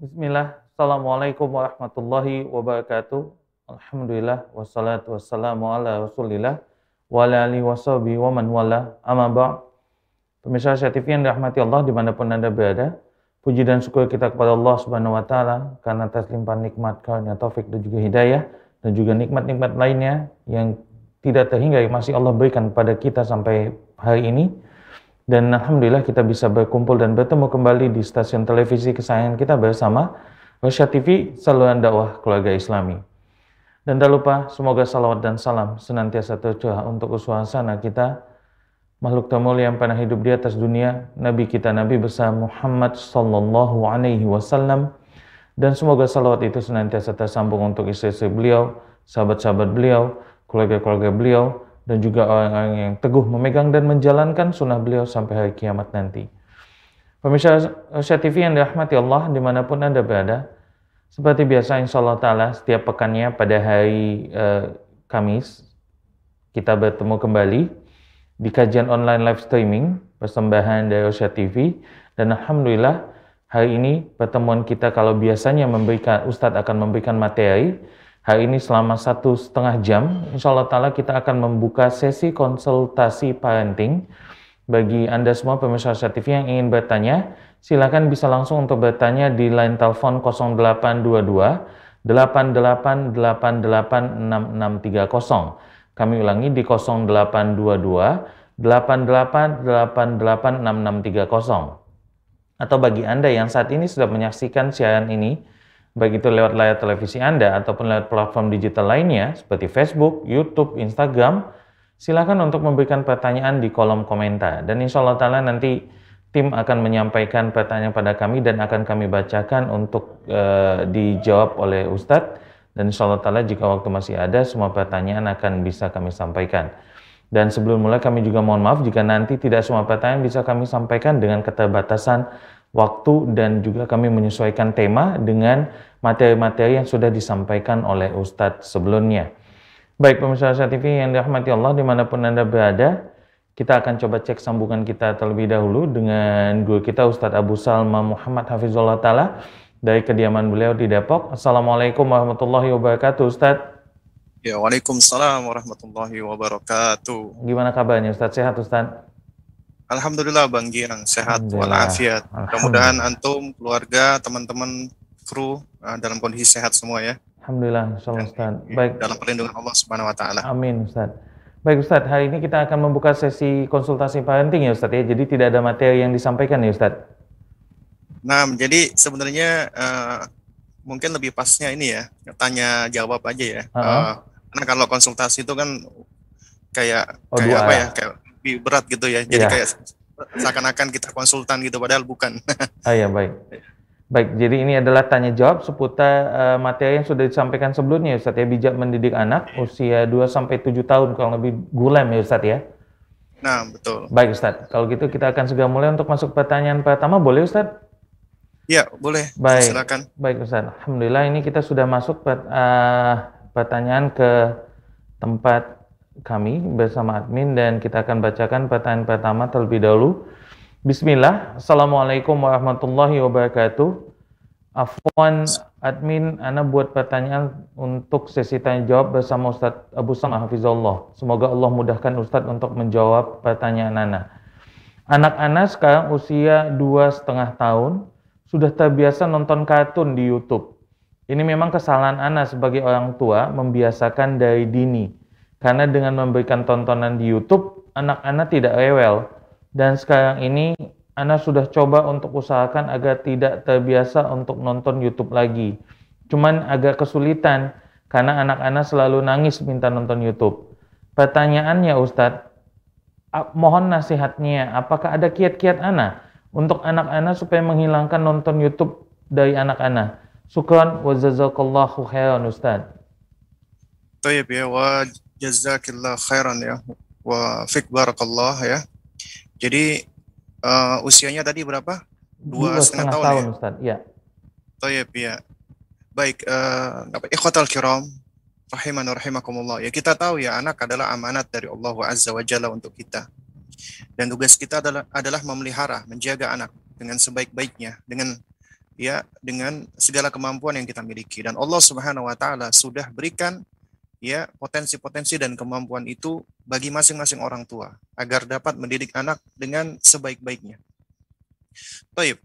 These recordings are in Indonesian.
Bismillah, Assalamualaikum warahmatullahi wabarakatuh. Alhamdulillah, wassalatu wassalamu ala rasulillah, wa ala alihi washabihi wa man wala, amma ba' Pemirsa Asia TV yang dirahmati Allah di mana pun Anda berada, puji dan syukur kita kepada Allah Subhanahu wa Ta'ala karena atas limpahan nikmat, karunia, taufik dan juga hidayah, dan juga nikmat-nikmat lainnya yang tidak terhingga yang masih Allah berikan kepada kita sampai hari ini. Dan Alhamdulillah kita bisa berkumpul dan bertemu kembali di stasiun televisi kesayangan kita bersama Rosya TV, saluran dakwah keluarga islami. Dan tak lupa, semoga salawat dan salam senantiasa tercurah untuk uswah sana kita, makhluk termulia yang pernah hidup di atas dunia, Nabi kita Nabi besar Muhammad Sallallahu Alaihi Wasallam, dan semoga salawat itu senantiasa tersambung untuk istri-istri beliau, sahabat-sahabat beliau, keluarga-keluarga beliau, dan juga orang-orang yang teguh memegang dan menjalankan sunnah beliau sampai hari kiamat nanti. Pemirsa Asia TV yang dirahmati Allah di mana pun Anda berada, seperti biasa insya Allah Ta'ala setiap pekannya pada hari eh, Kamis, kita bertemu kembali di kajian online live streaming persembahan dari Asia TV dan Alhamdulillah hari ini pertemuan kita kalau biasanya memberikan Ustadz akan memberikan materi Hari ini selama satu setengah jam, insya Allah ta'ala kita akan membuka sesi konsultasi parenting. Bagi Anda semua pemirsa TV yang ingin bertanya, silakan bisa langsung untuk bertanya di line telepon 0822 88886630. Kami ulangi di 0822 88886630. Atau bagi Anda yang saat ini sudah menyaksikan siaran ini, baik itu lewat layar televisi Anda ataupun lewat platform digital lainnya seperti Facebook, YouTube, Instagram, silakan untuk memberikan pertanyaan di kolom komentar. Dan insya Allah ta'ala nanti tim akan menyampaikan pertanyaan pada kami dan akan kami bacakan untuk uh, dijawab oleh Ustadz. Dan insya Allah ta'ala jika waktu masih ada, semua pertanyaan akan bisa kami sampaikan. Dan sebelum mulai kami juga mohon maaf jika nanti tidak semua pertanyaan bisa kami sampaikan dengan keterbatasan waktu dan juga kami menyesuaikan tema dengan materi-materi yang sudah disampaikan oleh Ustadz sebelumnya. Baik pemirsa TV yang dirahmati Allah di mana pun Anda berada, kita akan coba cek sambungan kita terlebih dahulu dengan guru kita Ustadz Abu Salma Muhammad Hafizullah Ta'ala dari kediaman beliau di Depok. Assalamualaikum warahmatullahi wabarakatuh Ustadz. Ya, Waalaikumsalam warahmatullahi wabarakatuh. Gimana kabarnya Ustadz? Sehat Ustadz? Alhamdulillah Bang Giang sehat walafiat. Mudah-mudahan antum, keluarga, teman-teman, kru uh, dalam kondisi sehat semua ya. Alhamdulillah, insyaallah Ustaz. Baik. Dalam perlindungan Allah Subhanahu wa taala. Amin Ustaz. Baik Ustaz, hari ini kita akan membuka sesi konsultasi parenting ya Ustaz ya. Jadi tidak ada materi yang disampaikan ya Ustaz. Nah, jadi sebenarnya uh, mungkin lebih pasnya ini ya, tanya jawab aja ya. Uh -huh. uh, karena kalau konsultasi itu kan kayak oh, kayak apa ya? Kayak lebih berat gitu ya. Jadi yeah. kayak seakan-akan kita konsultan gitu padahal bukan. ah ya baik. Baik, jadi ini adalah tanya jawab seputar uh, materi yang sudah disampaikan sebelumnya Ustaz ya, bijak mendidik anak usia 2 sampai 7 tahun kurang lebih gulam ya Ustaz ya. Nah, betul. Baik Ustaz, kalau gitu kita akan segera mulai untuk masuk pertanyaan pertama, boleh Ustaz? Iya, boleh. Baik. Silakan. Baik Ustaz. Alhamdulillah ini kita sudah masuk uh, pertanyaan ke tempat kami bersama admin dan kita akan bacakan pertanyaan pertama terlebih dahulu. Bismillah. Assalamualaikum warahmatullahi wabarakatuh. Afwan admin, Ana buat pertanyaan untuk sesi tanya jawab bersama Ustadz Abu Sam Hafizullah. Semoga Allah mudahkan Ustadz untuk menjawab pertanyaan Ana. Anak Ana sekarang usia dua setengah tahun, sudah terbiasa nonton kartun di YouTube. Ini memang kesalahan Ana sebagai orang tua membiasakan dari dini karena dengan memberikan tontonan di YouTube, anak-anak tidak rewel. Dan sekarang ini, anak sudah coba untuk usahakan agar tidak terbiasa untuk nonton YouTube lagi. Cuman agak kesulitan, karena anak-anak selalu nangis minta nonton YouTube. Pertanyaannya Ustadz, mohon nasihatnya, apakah ada kiat-kiat anak untuk anak-anak supaya menghilangkan nonton YouTube dari anak-anak? Syukran wa jazakallahu khairan Ustadz. Baik ya, Jazakillah khairan ya. Wa fik barakallah ya. Jadi uh, usianya tadi berapa? dua, dua setengah, tahun, tahun ya? Ustaz. Ya. Tayyib ya. Baik, uh, ikhwatal kiram, rahiman rahimakumullah. Ya kita tahu ya anak adalah amanat dari Allah Azza wa Jalla untuk kita. Dan tugas kita adalah adalah memelihara, menjaga anak dengan sebaik-baiknya, dengan ya dengan segala kemampuan yang kita miliki dan Allah Subhanahu wa taala sudah berikan ya potensi-potensi dan kemampuan itu bagi masing-masing orang tua agar dapat mendidik anak dengan sebaik-baiknya. Baik.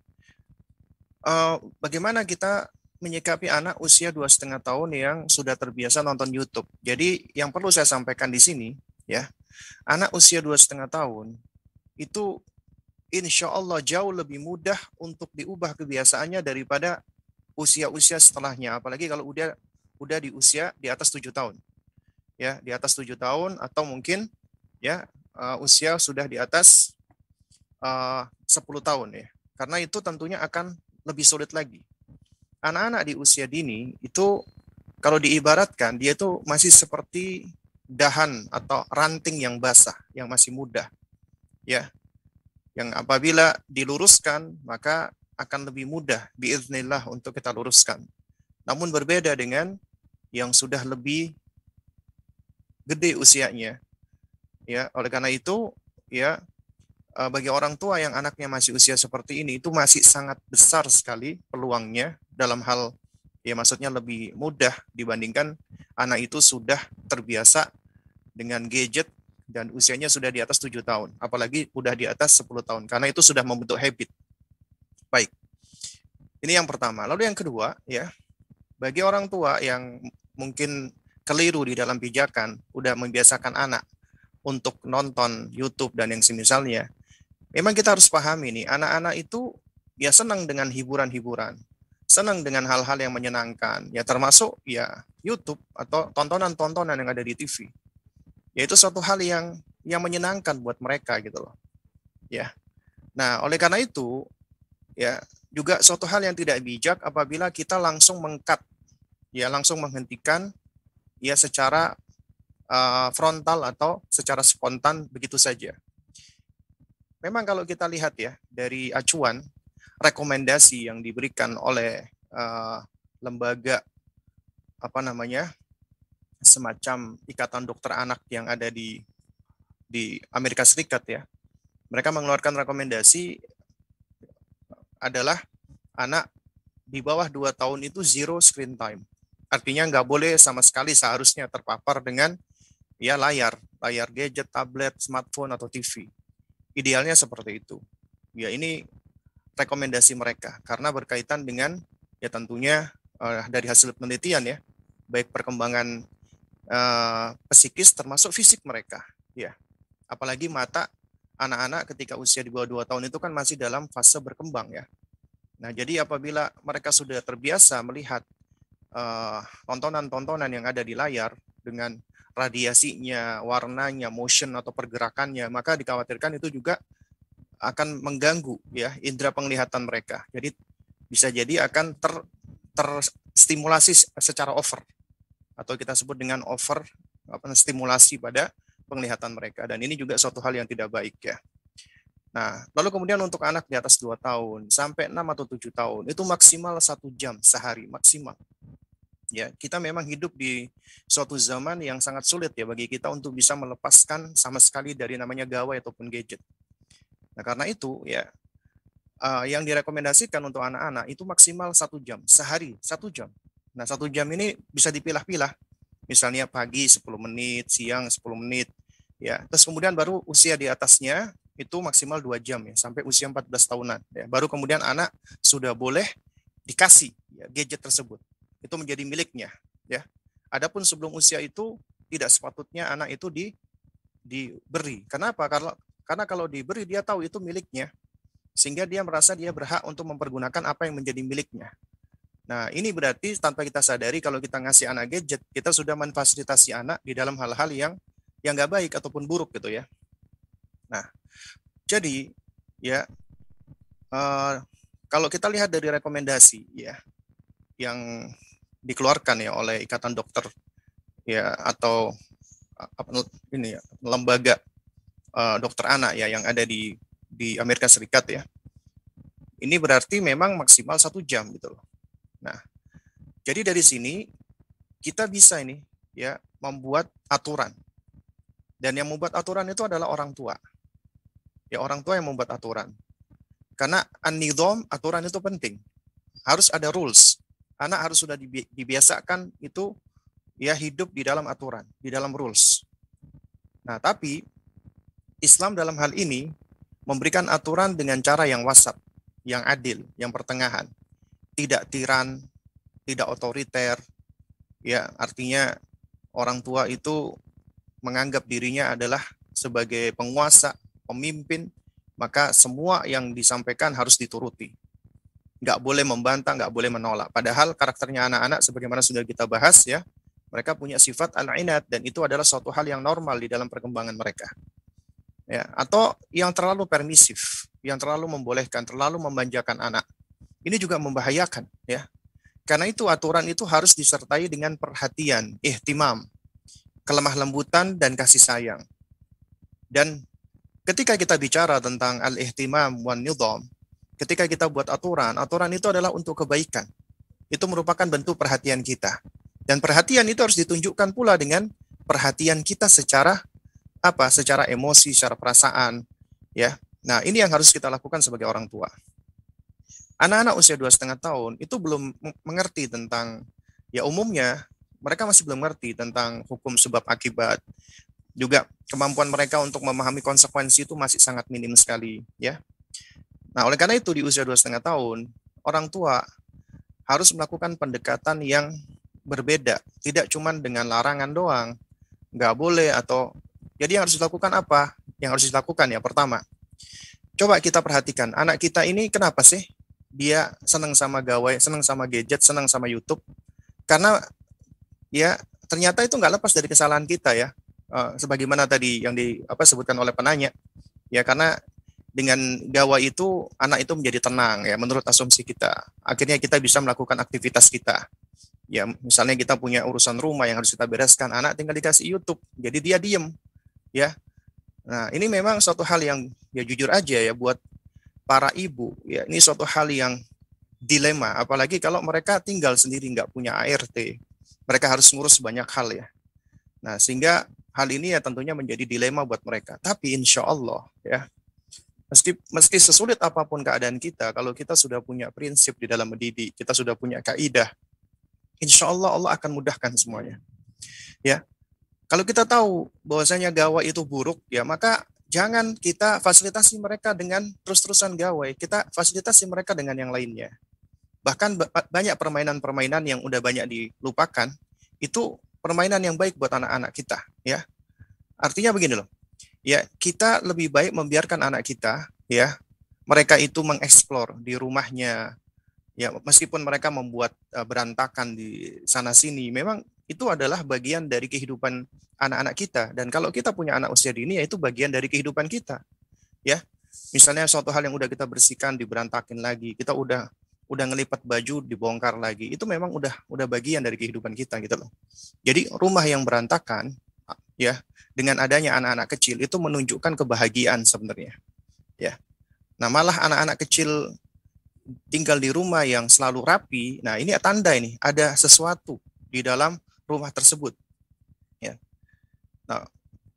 Uh, bagaimana kita menyikapi anak usia dua setengah tahun yang sudah terbiasa nonton YouTube. Jadi yang perlu saya sampaikan di sini, ya, anak usia dua setengah tahun itu insya Allah jauh lebih mudah untuk diubah kebiasaannya daripada usia-usia setelahnya. Apalagi kalau udah udah di usia di atas tujuh tahun, ya, di atas tujuh tahun atau mungkin ya uh, usia sudah di atas uh, 10 tahun ya. Karena itu tentunya akan lebih sulit lagi anak-anak di usia dini itu kalau diibaratkan dia itu masih seperti dahan atau ranting yang basah yang masih muda ya. Yang apabila diluruskan maka akan lebih mudah biiznillah untuk kita luruskan. Namun berbeda dengan yang sudah lebih gede usianya ya. Oleh karena itu ya eh, bagi orang tua yang anaknya masih usia seperti ini itu masih sangat besar sekali peluangnya dalam hal ya maksudnya lebih mudah dibandingkan anak itu sudah terbiasa dengan gadget dan usianya sudah di atas tujuh tahun, apalagi udah di atas 10 tahun, karena itu sudah membentuk habit. Baik, ini yang pertama. Lalu yang kedua, ya, bagi orang tua yang mungkin keliru di dalam pijakan, udah membiasakan anak untuk nonton YouTube dan yang semisalnya, memang kita harus pahami nih, anak-anak itu ya senang dengan hiburan-hiburan senang dengan hal-hal yang menyenangkan, ya termasuk ya YouTube atau tontonan-tontonan yang ada di TV. Ya itu suatu hal yang yang menyenangkan buat mereka gitu loh. Ya. Nah, oleh karena itu ya juga suatu hal yang tidak bijak apabila kita langsung mengkat ya langsung menghentikan ya secara uh, frontal atau secara spontan begitu saja. Memang kalau kita lihat ya dari acuan rekomendasi yang diberikan oleh uh, lembaga apa namanya semacam ikatan dokter anak yang ada di di Amerika Serikat ya. Mereka mengeluarkan rekomendasi adalah anak di bawah 2 tahun itu zero screen time. Artinya nggak boleh sama sekali seharusnya terpapar dengan ya layar, layar gadget, tablet, smartphone atau TV. Idealnya seperti itu. Ya ini rekomendasi mereka karena berkaitan dengan ya tentunya uh, dari hasil penelitian ya baik perkembangan uh, psikis termasuk fisik mereka ya. Apalagi mata anak-anak ketika usia di bawah dua tahun itu kan masih dalam fase berkembang ya. Nah jadi apabila mereka sudah terbiasa melihat tontonan tontonan-tontonan yang ada di layar dengan radiasinya, warnanya, motion atau pergerakannya, maka dikhawatirkan itu juga akan mengganggu ya indera penglihatan mereka. Jadi bisa jadi akan ter terstimulasi secara over atau kita sebut dengan over apa stimulasi pada penglihatan mereka dan ini juga suatu hal yang tidak baik ya. Nah, lalu kemudian untuk anak di atas 2 tahun sampai 6 atau 7 tahun itu maksimal satu jam sehari maksimal. Ya, kita memang hidup di suatu zaman yang sangat sulit ya bagi kita untuk bisa melepaskan sama sekali dari namanya gawai ataupun gadget. Nah, karena itu ya uh, yang direkomendasikan untuk anak-anak itu maksimal satu jam sehari satu jam. Nah satu jam ini bisa dipilah-pilah, misalnya pagi 10 menit, siang 10 menit, ya. Terus kemudian baru usia di atasnya itu maksimal dua jam ya sampai usia 14 tahunan. Ya. Baru kemudian anak sudah boleh dikasih ya, gadget tersebut itu menjadi miliknya ya. Adapun sebelum usia itu tidak sepatutnya anak itu di diberi. Kenapa? Karena karena kalau diberi dia tahu itu miliknya, sehingga dia merasa dia berhak untuk mempergunakan apa yang menjadi miliknya. Nah, ini berarti tanpa kita sadari kalau kita ngasih anak gadget, kita sudah memfasilitasi anak di dalam hal-hal yang yang nggak baik ataupun buruk gitu ya. Nah, jadi ya uh, kalau kita lihat dari rekomendasi ya yang dikeluarkan ya oleh ikatan dokter ya atau apa ini ya lembaga uh, dokter anak ya yang ada di di Amerika Serikat ya. ini berarti memang maksimal satu jam gitu loh. Nah, jadi dari sini kita bisa ini ya membuat aturan. Dan yang membuat aturan itu adalah orang tua. Ya orang tua yang membuat aturan. Karena an aturan itu penting. Harus ada rules. Anak harus sudah dibiasakan itu ya hidup di dalam aturan, di dalam rules. Nah, tapi Islam dalam hal ini memberikan aturan dengan cara yang wasat, yang adil, yang pertengahan. Tidak tiran, tidak otoriter. Ya, artinya orang tua itu menganggap dirinya adalah sebagai penguasa, pemimpin, maka semua yang disampaikan harus dituruti nggak boleh membantah, nggak boleh menolak. Padahal karakternya anak-anak sebagaimana sudah kita bahas ya, mereka punya sifat al-inat dan itu adalah suatu hal yang normal di dalam perkembangan mereka. Ya, atau yang terlalu permisif, yang terlalu membolehkan, terlalu memanjakan anak. Ini juga membahayakan ya. Karena itu aturan itu harus disertai dengan perhatian, ihtimam, kelemah lembutan dan kasih sayang. Dan ketika kita bicara tentang al-ihtimam wan nidham, ketika kita buat aturan, aturan itu adalah untuk kebaikan. Itu merupakan bentuk perhatian kita. Dan perhatian itu harus ditunjukkan pula dengan perhatian kita secara apa? Secara emosi, secara perasaan, ya. Nah, ini yang harus kita lakukan sebagai orang tua. Anak-anak usia dua setengah tahun itu belum mengerti tentang ya umumnya mereka masih belum mengerti tentang hukum sebab akibat. Juga kemampuan mereka untuk memahami konsekuensi itu masih sangat minim sekali, ya. Nah, oleh karena itu di usia dua setengah tahun, orang tua harus melakukan pendekatan yang berbeda, tidak cuma dengan larangan doang, nggak boleh atau jadi yang harus dilakukan apa? Yang harus dilakukan ya pertama, coba kita perhatikan anak kita ini kenapa sih dia senang sama gawai, senang sama gadget, senang sama YouTube? Karena ya ternyata itu nggak lepas dari kesalahan kita ya, uh, sebagaimana tadi yang di apa sebutkan oleh penanya, ya karena dengan gawa itu anak itu menjadi tenang ya menurut asumsi kita. Akhirnya kita bisa melakukan aktivitas kita. Ya, misalnya kita punya urusan rumah yang harus kita bereskan, anak tinggal dikasih YouTube, jadi dia diem, ya. Nah, ini memang suatu hal yang ya jujur aja ya buat para ibu, ya ini suatu hal yang dilema, apalagi kalau mereka tinggal sendiri nggak punya ART, mereka harus ngurus banyak hal ya. Nah, sehingga hal ini ya tentunya menjadi dilema buat mereka. Tapi insya Allah ya Meski, meski sesulit apa pun keadaan kita, kalau kita sudah punya prinsip di dalam mendidik, kita sudah punya kaidah, insya Allah Allah akan mudahkan semuanya. Ya, kalau kita tahu bahwasanya gawai itu buruk, ya maka jangan kita fasilitasi mereka dengan terus-terusan gawai. Kita fasilitasi mereka dengan yang lainnya. Bahkan banyak permainan-permainan yang udah banyak dilupakan, itu permainan yang baik buat anak-anak kita. Ya, artinya begini loh ya kita lebih baik membiarkan anak kita ya mereka itu mengeksplor di rumahnya ya meskipun mereka membuat uh, berantakan di sana sini memang itu adalah bagian dari kehidupan anak-anak kita dan kalau kita punya anak usia dini ya itu bagian dari kehidupan kita ya misalnya suatu hal yang udah kita bersihkan diberantakin lagi kita udah udah ngelipat baju dibongkar lagi itu memang udah udah bagian dari kehidupan kita gitu loh jadi rumah yang berantakan ya dengan adanya anak-anak kecil itu menunjukkan kebahagiaan sebenarnya. Ya. Nah, malah anak-anak kecil tinggal di rumah yang selalu rapi. Nah, ini tanda ini ada sesuatu di dalam rumah tersebut. Ya. Nah,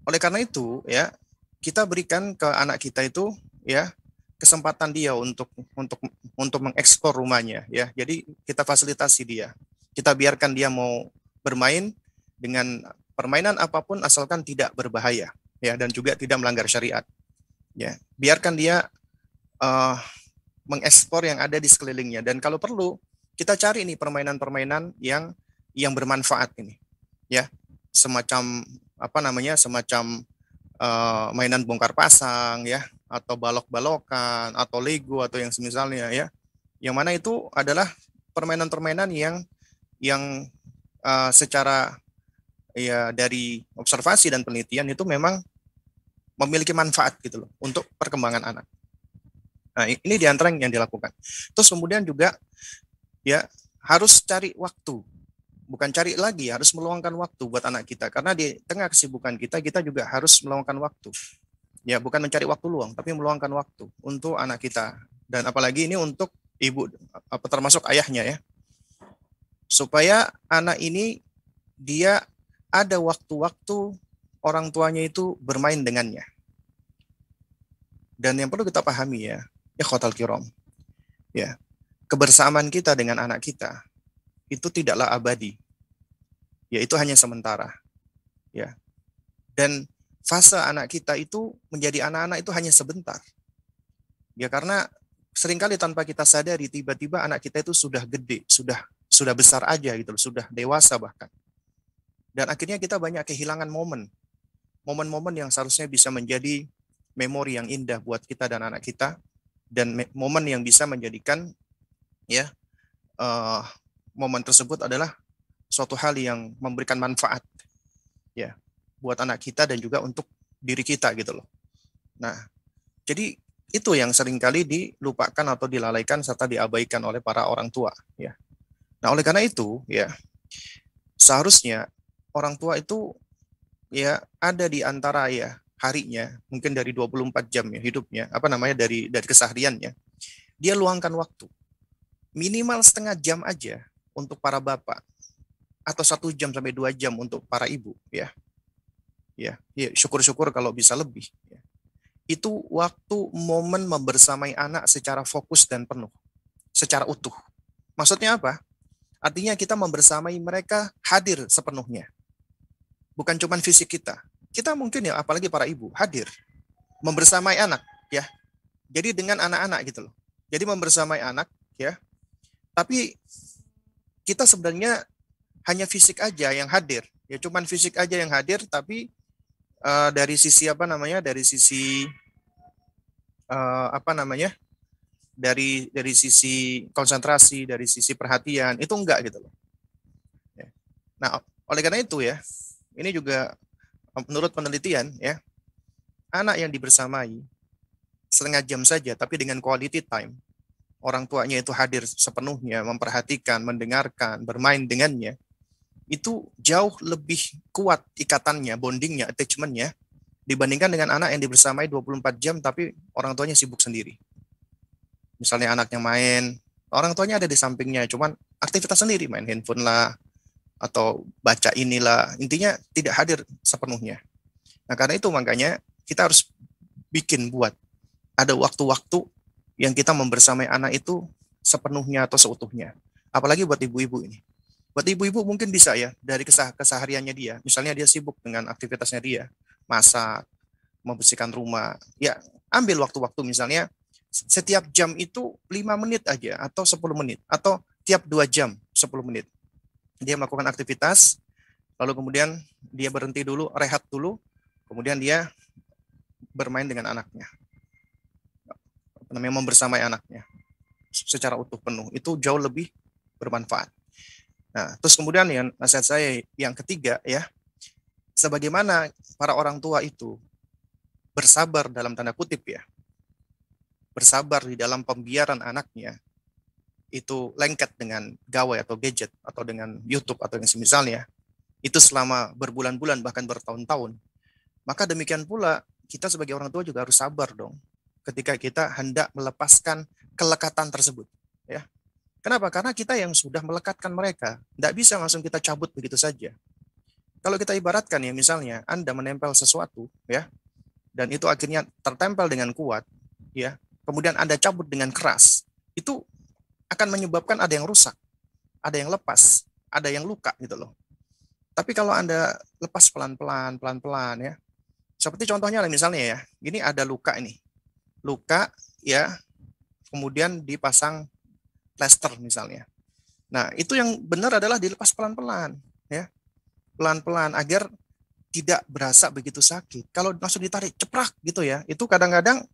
oleh karena itu ya, kita berikan ke anak kita itu ya kesempatan dia untuk untuk untuk mengeksplor rumahnya ya. Jadi kita fasilitasi dia. Kita biarkan dia mau bermain dengan permainan apa pun asalkan tidak berbahaya ya dan juga tidak melanggar syariat. Ya, biarkan dia uh, mengekspor yang ada di sekelilingnya dan kalau perlu kita cari nih permainan-permainan yang yang bermanfaat ini. Ya, semacam apa namanya? semacam uh, mainan bongkar pasang ya atau balok-balokan atau Lego atau yang semisalnya ya. Yang mana itu adalah permainan-permainan yang yang uh, secara ya dari observasi dan penelitian itu memang memiliki manfaat gitu loh untuk perkembangan anak. Nah, ini di antara yang dilakukan. Terus kemudian juga ya harus cari waktu, bukan cari lagi, harus meluangkan waktu buat anak kita. Karena di tengah kesibukan kita, kita juga harus meluangkan waktu. Ya, bukan mencari waktu luang, tapi meluangkan waktu untuk anak kita. Dan apalagi ini untuk ibu apa termasuk ayahnya ya. Supaya anak ini dia ada waktu-waktu orang tuanya itu bermain dengannya. Dan yang perlu kita pahami ya, ya khotal kirom. Ya, kebersamaan kita dengan anak kita itu tidaklah abadi. Ya, itu hanya sementara. Ya. Dan fase anak kita itu menjadi anak-anak itu hanya sebentar. Ya, karena sering kali tanpa kita sadari tiba-tiba anak kita itu sudah gede, sudah sudah besar aja gitu, sudah dewasa bahkan. Dan akhirnya kita banyak kehilangan momen. Momen-momen yang seharusnya bisa menjadi memori yang indah buat kita dan anak kita dan momen yang bisa menjadikan ya uh, momen tersebut adalah suatu hal yang memberikan manfaat ya buat anak kita dan juga untuk diri kita gitu loh. Nah, jadi itu yang sering kali dilupakan atau dilalaikan serta diabaikan oleh para orang tua ya. Nah, oleh karena itu ya seharusnya orang tua itu ya ada di antara ya harinya mungkin dari 24 jam ya hidupnya apa namanya dari dari kesehariannya dia luangkan waktu minimal setengah jam aja untuk para bapak. Atau satu jam sampai dua jam untuk para ibu ya. Ya ya syukur-syukur kalau bisa lebih ya. itu waktu momen membersamai anak secara fokus dan penuh secara utuh. Maksudnya apa? Artinya kita membersamai mereka hadir sepenuhnya. Bukan cuma fisik kita. Kita mungkin ya apalagi para ibu hadir. Membersamai anak ya. Jadi dengan anak-anak gitu loh. Jadi membersamai anak ya. Tapi kita sebenarnya hanya fisik aja yang hadir. Ya cuman fisik aja yang hadir tapi uh, dari sisi apa namanya? Dari sisi uh, apa namanya? Dari dari sisi konsentrasi, dari sisi perhatian itu enggak gitu loh. Ya. Nah, oleh karena itu ya, ini juga menurut penelitian ya, anak yang dibersamai setengah jam saja tapi dengan quality time orang tuanya itu hadir sepenuhnya, memperhatikan, mendengarkan, bermain dengannya, itu jauh lebih kuat ikatannya, bondingnya, attachmentnya, dibandingkan dengan anak yang dibersamai 24 jam tapi orang tuanya sibuk sendiri. Misalnya anaknya main, orang tuanya ada di sampingnya, cuman aktivitas sendiri, main handphone lah, atau baca inilah, intinya tidak hadir sepenuhnya. Nah karena itu makanya kita harus bikin buat ada waktu-waktu yang kita membersamai anak itu sepenuhnya atau seutuhnya. Apalagi buat ibu-ibu ini. Buat ibu-ibu mungkin bisa ya dari kesah kesehariannya dia. Misalnya dia sibuk dengan aktivitasnya dia, masak, membersihkan rumah. Ya, ambil waktu-waktu misalnya setiap jam itu 5 menit aja atau 10 menit atau tiap dua jam 10 menit. Dia melakukan aktivitas, lalu kemudian dia berhenti dulu, rehat dulu, kemudian dia bermain dengan anaknya namanya membersamai anaknya secara utuh penuh. Itu jauh lebih bermanfaat. Nah, terus kemudian yang nasihat saya yang ketiga ya, sebagaimana para orang tua itu bersabar dalam tanda kutip ya, bersabar di dalam pembiaran anaknya itu lengket dengan gawai atau gadget atau dengan YouTube atau yang semisalnya, itu selama berbulan-bulan bahkan bertahun-tahun, maka demikian pula kita sebagai orang tua juga harus sabar dong ketika kita hendak melepaskan kelekatan tersebut. Ya. Kenapa? Karena kita yang sudah melekatkan mereka. Tidak bisa langsung kita cabut begitu saja. Kalau kita ibaratkan ya misalnya Anda menempel sesuatu ya dan itu akhirnya tertempel dengan kuat ya kemudian Anda cabut dengan keras itu akan menyebabkan ada yang rusak, ada yang lepas, ada yang luka gitu loh. Tapi kalau Anda lepas pelan-pelan, pelan-pelan ya. Seperti contohnya misalnya ya, ini ada luka ini luka ya kemudian dipasang plester misalnya. Nah, itu yang benar adalah dilepas pelan-pelan ya. Pelan-pelan agar tidak berasa begitu sakit. Kalau langsung ditarik ceprak gitu ya, itu kadang-kadang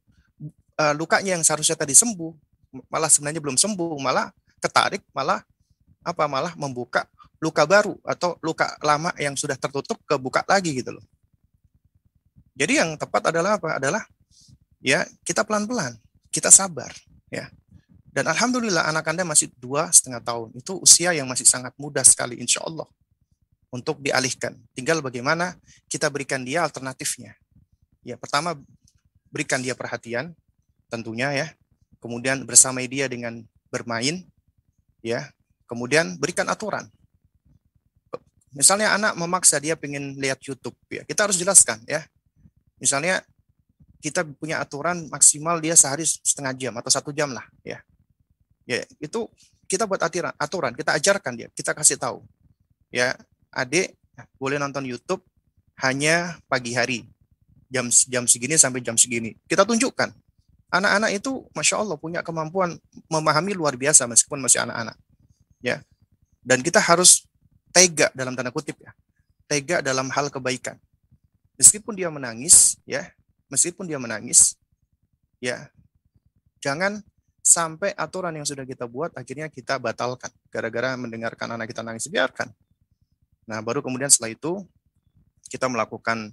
uh, lukanya yang seharusnya tadi sembuh malah sebenarnya belum sembuh, malah ketarik, malah apa malah membuka luka baru atau luka lama yang sudah tertutup kebuka lagi gitu loh. Jadi yang tepat adalah apa? Adalah ya kita pelan-pelan, kita sabar, ya. Dan alhamdulillah anak anda masih dua setengah tahun. Itu usia yang masih sangat mudah sekali, insya Allah untuk dialihkan. Tinggal bagaimana kita berikan dia alternatifnya. Ya, pertama berikan dia perhatian, tentunya ya. kemudian bersama dia dengan bermain, ya, kemudian berikan aturan. Misalnya anak memaksa dia pengen lihat YouTube, ya, kita harus jelaskan, ya. Misalnya kita punya aturan maksimal dia sehari setengah jam atau satu jam lah, ya. Ya, itu kita buat aturan, aturan, kita ajarkan dia, kita kasih tahu, ya, adik boleh nonton YouTube hanya pagi hari, jam jam segini sampai jam segini. Kita tunjukkan. Anak-anak itu, masya Allah, punya kemampuan memahami luar biasa meskipun masih anak-anak. Ya, dan kita harus tega dalam tanda kutip ya, tega dalam hal kebaikan. Meskipun dia menangis, ya, meskipun dia menangis, ya, jangan sampai aturan yang sudah kita buat akhirnya kita batalkan gara-gara mendengarkan anak kita nangis biarkan. Nah, baru kemudian setelah itu kita melakukan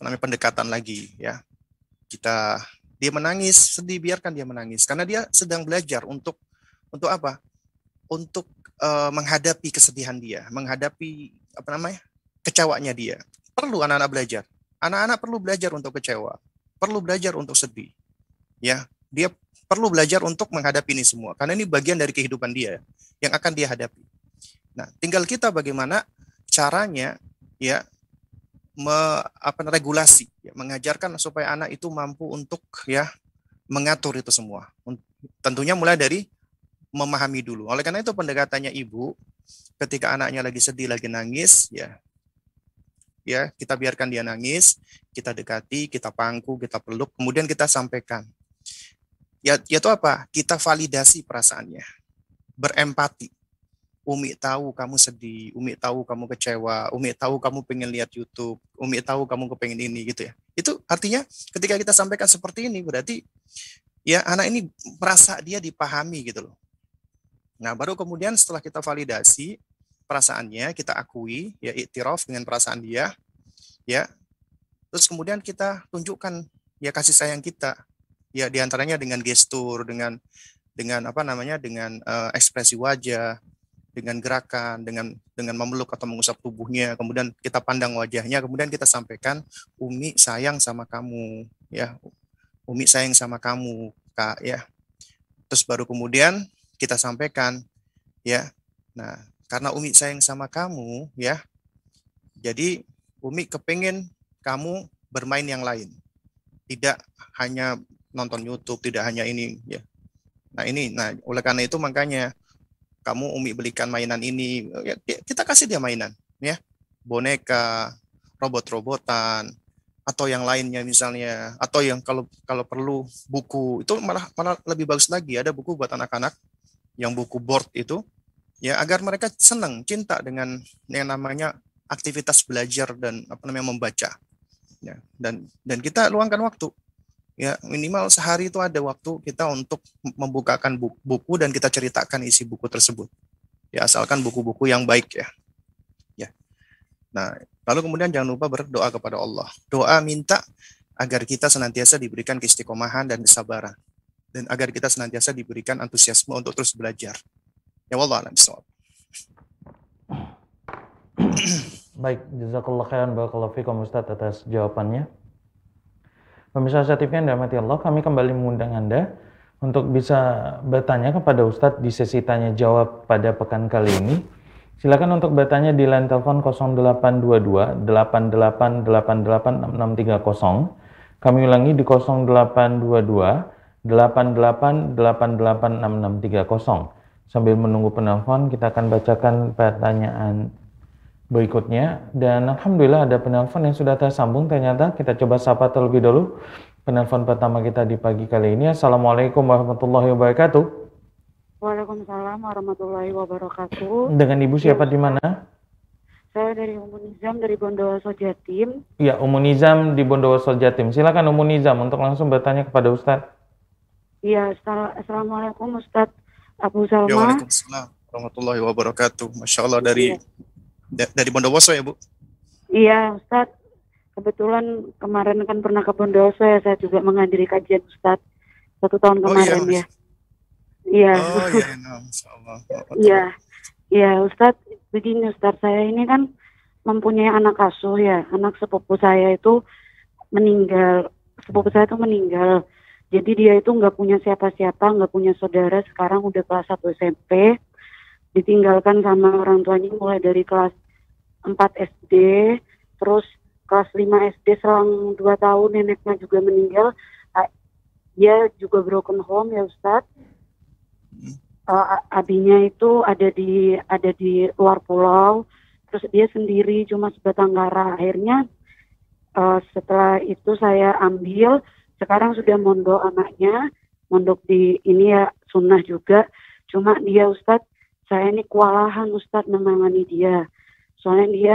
namanya pendekatan lagi ya. Kita dia menangis, sedih biarkan dia menangis karena dia sedang belajar untuk untuk apa? Untuk uh, menghadapi kesedihan dia, menghadapi apa namanya? kecewanya dia. Perlu anak-anak belajar. Anak-anak perlu belajar untuk kecewa, perlu belajar untuk sedih. Ya, dia perlu belajar untuk menghadapi ini semua karena ini bagian dari kehidupan dia yang akan dia hadapi. Nah, tinggal kita bagaimana caranya ya me, apa regulasi ya, mengajarkan supaya anak itu mampu untuk ya mengatur itu semua. Tentunya mulai dari memahami dulu. Oleh karena itu pendekatannya ibu ketika anaknya lagi sedih, lagi nangis, ya ya kita biarkan dia nangis, kita dekati, kita pangku, kita peluk, kemudian kita sampaikan. Ya, yaitu apa? Kita validasi perasaannya, berempati. Umi tahu kamu sedih, Umi tahu kamu kecewa, Umi tahu kamu pengen lihat YouTube, Umi tahu kamu kepengen ini gitu ya. Itu artinya ketika kita sampaikan seperti ini berarti ya anak ini merasa dia dipahami gitu loh. Nah, baru kemudian setelah kita validasi, perasaannya, kita akui, ya iktiraf dengan perasaan dia, ya. Terus kemudian kita tunjukkan ya kasih sayang kita, ya di antaranya dengan gestur, dengan dengan apa namanya, dengan uh, ekspresi wajah, dengan gerakan, dengan dengan memeluk atau mengusap tubuhnya, kemudian kita pandang wajahnya, kemudian kita sampaikan, Umi sayang sama kamu, ya, Umi sayang sama kamu, kak, ya. Terus baru kemudian kita sampaikan, ya. Nah, karena Umi sayang sama kamu ya. Jadi Umi kepengen kamu bermain yang lain. Tidak hanya nonton YouTube tidak hanya ini ya. Nah ini. Nah oleh karena itu makanya kamu Umi belikan mainan ini. Ya, kita kasih dia mainan ya. Boneka robot-robotan atau yang lainnya misalnya. Atau yang kalau kalau perlu buku. Itu malah malah lebih bagus lagi. Ada buku buat anak-anak yang buku board itu ya agar mereka senang cinta dengan yang namanya aktivitas belajar dan apa namanya membaca. Ya dan dan kita luangkan waktu. Ya minimal sehari itu ada waktu kita untuk membukakan buku, dan kita ceritakan isi buku tersebut. Ya asalkan buku-buku yang baik ya. Ya. Nah lalu kemudian jangan lupa berdoa kepada Allah. Doa minta agar kita senantiasa diberikan keistiqomahan dan kesabaran. Dan agar kita senantiasa diberikan antusiasme untuk terus belajar Ya Allah alam Baik, jazakallah khairan barakallahu fikum Ustaz atas jawabannya. Pemirsa TV yang dirahmati Allah, kami kembali mengundang Anda untuk bisa bertanya kepada Ustadz di sesi tanya jawab pada pekan kali ini. Silakan untuk bertanya di line telepon 0822 88886630. Kami ulangi di 0822 88886630. Sambil menunggu penelpon, kita akan bacakan pertanyaan berikutnya. Dan Alhamdulillah ada penelpon yang sudah tersambung. Ternyata kita coba sapa terlebih dulu. Penelpon pertama kita di pagi kali ini. Assalamualaikum warahmatullahi wabarakatuh. Waalaikumsalam warahmatullahi wabarakatuh. Dengan Ibu siapa ya. di mana? Saya dari Umu Nizam dari Bondowoso Jatim. Iya, Umu Nizam di Bondowoso Jatim. Silakan Umu Nizam untuk langsung bertanya kepada Ustadz. Iya, Assalamualaikum Ustadz. Abu Salma. Ya, Waalaikumsalam warahmatullahi wabarakatuh. Masya Allah dari iya. dari Bondowoso ya Bu? Iya Ustaz. Kebetulan kemarin kan pernah ke Bondowoso ya saya juga menghadiri kajian Ustaz satu tahun kemarin oh, iya, ya. Iya. Oh iya, Masya Allah. Iya. Iya Ustaz, begini Ustaz saya ini kan mempunyai anak asuh ya, anak sepupu saya itu meninggal, sepupu saya itu meninggal Jadi dia itu nggak punya siapa-siapa, nggak punya saudara. Sekarang udah kelas 1 SMP, ditinggalkan sama orang tuanya mulai dari kelas 4 SD, terus kelas 5 SD selang 2 tahun neneknya juga meninggal. Dia juga broken home ya Ustadz. Uh, abinya itu ada di ada di luar pulau, terus dia sendiri cuma sebatang kara. Akhirnya uh, setelah itu saya ambil, sekarang sudah mondok anaknya, mondok di ini ya sunnah juga. Cuma dia Ustadz, saya ini kewalahan Ustadz menangani dia. Soalnya dia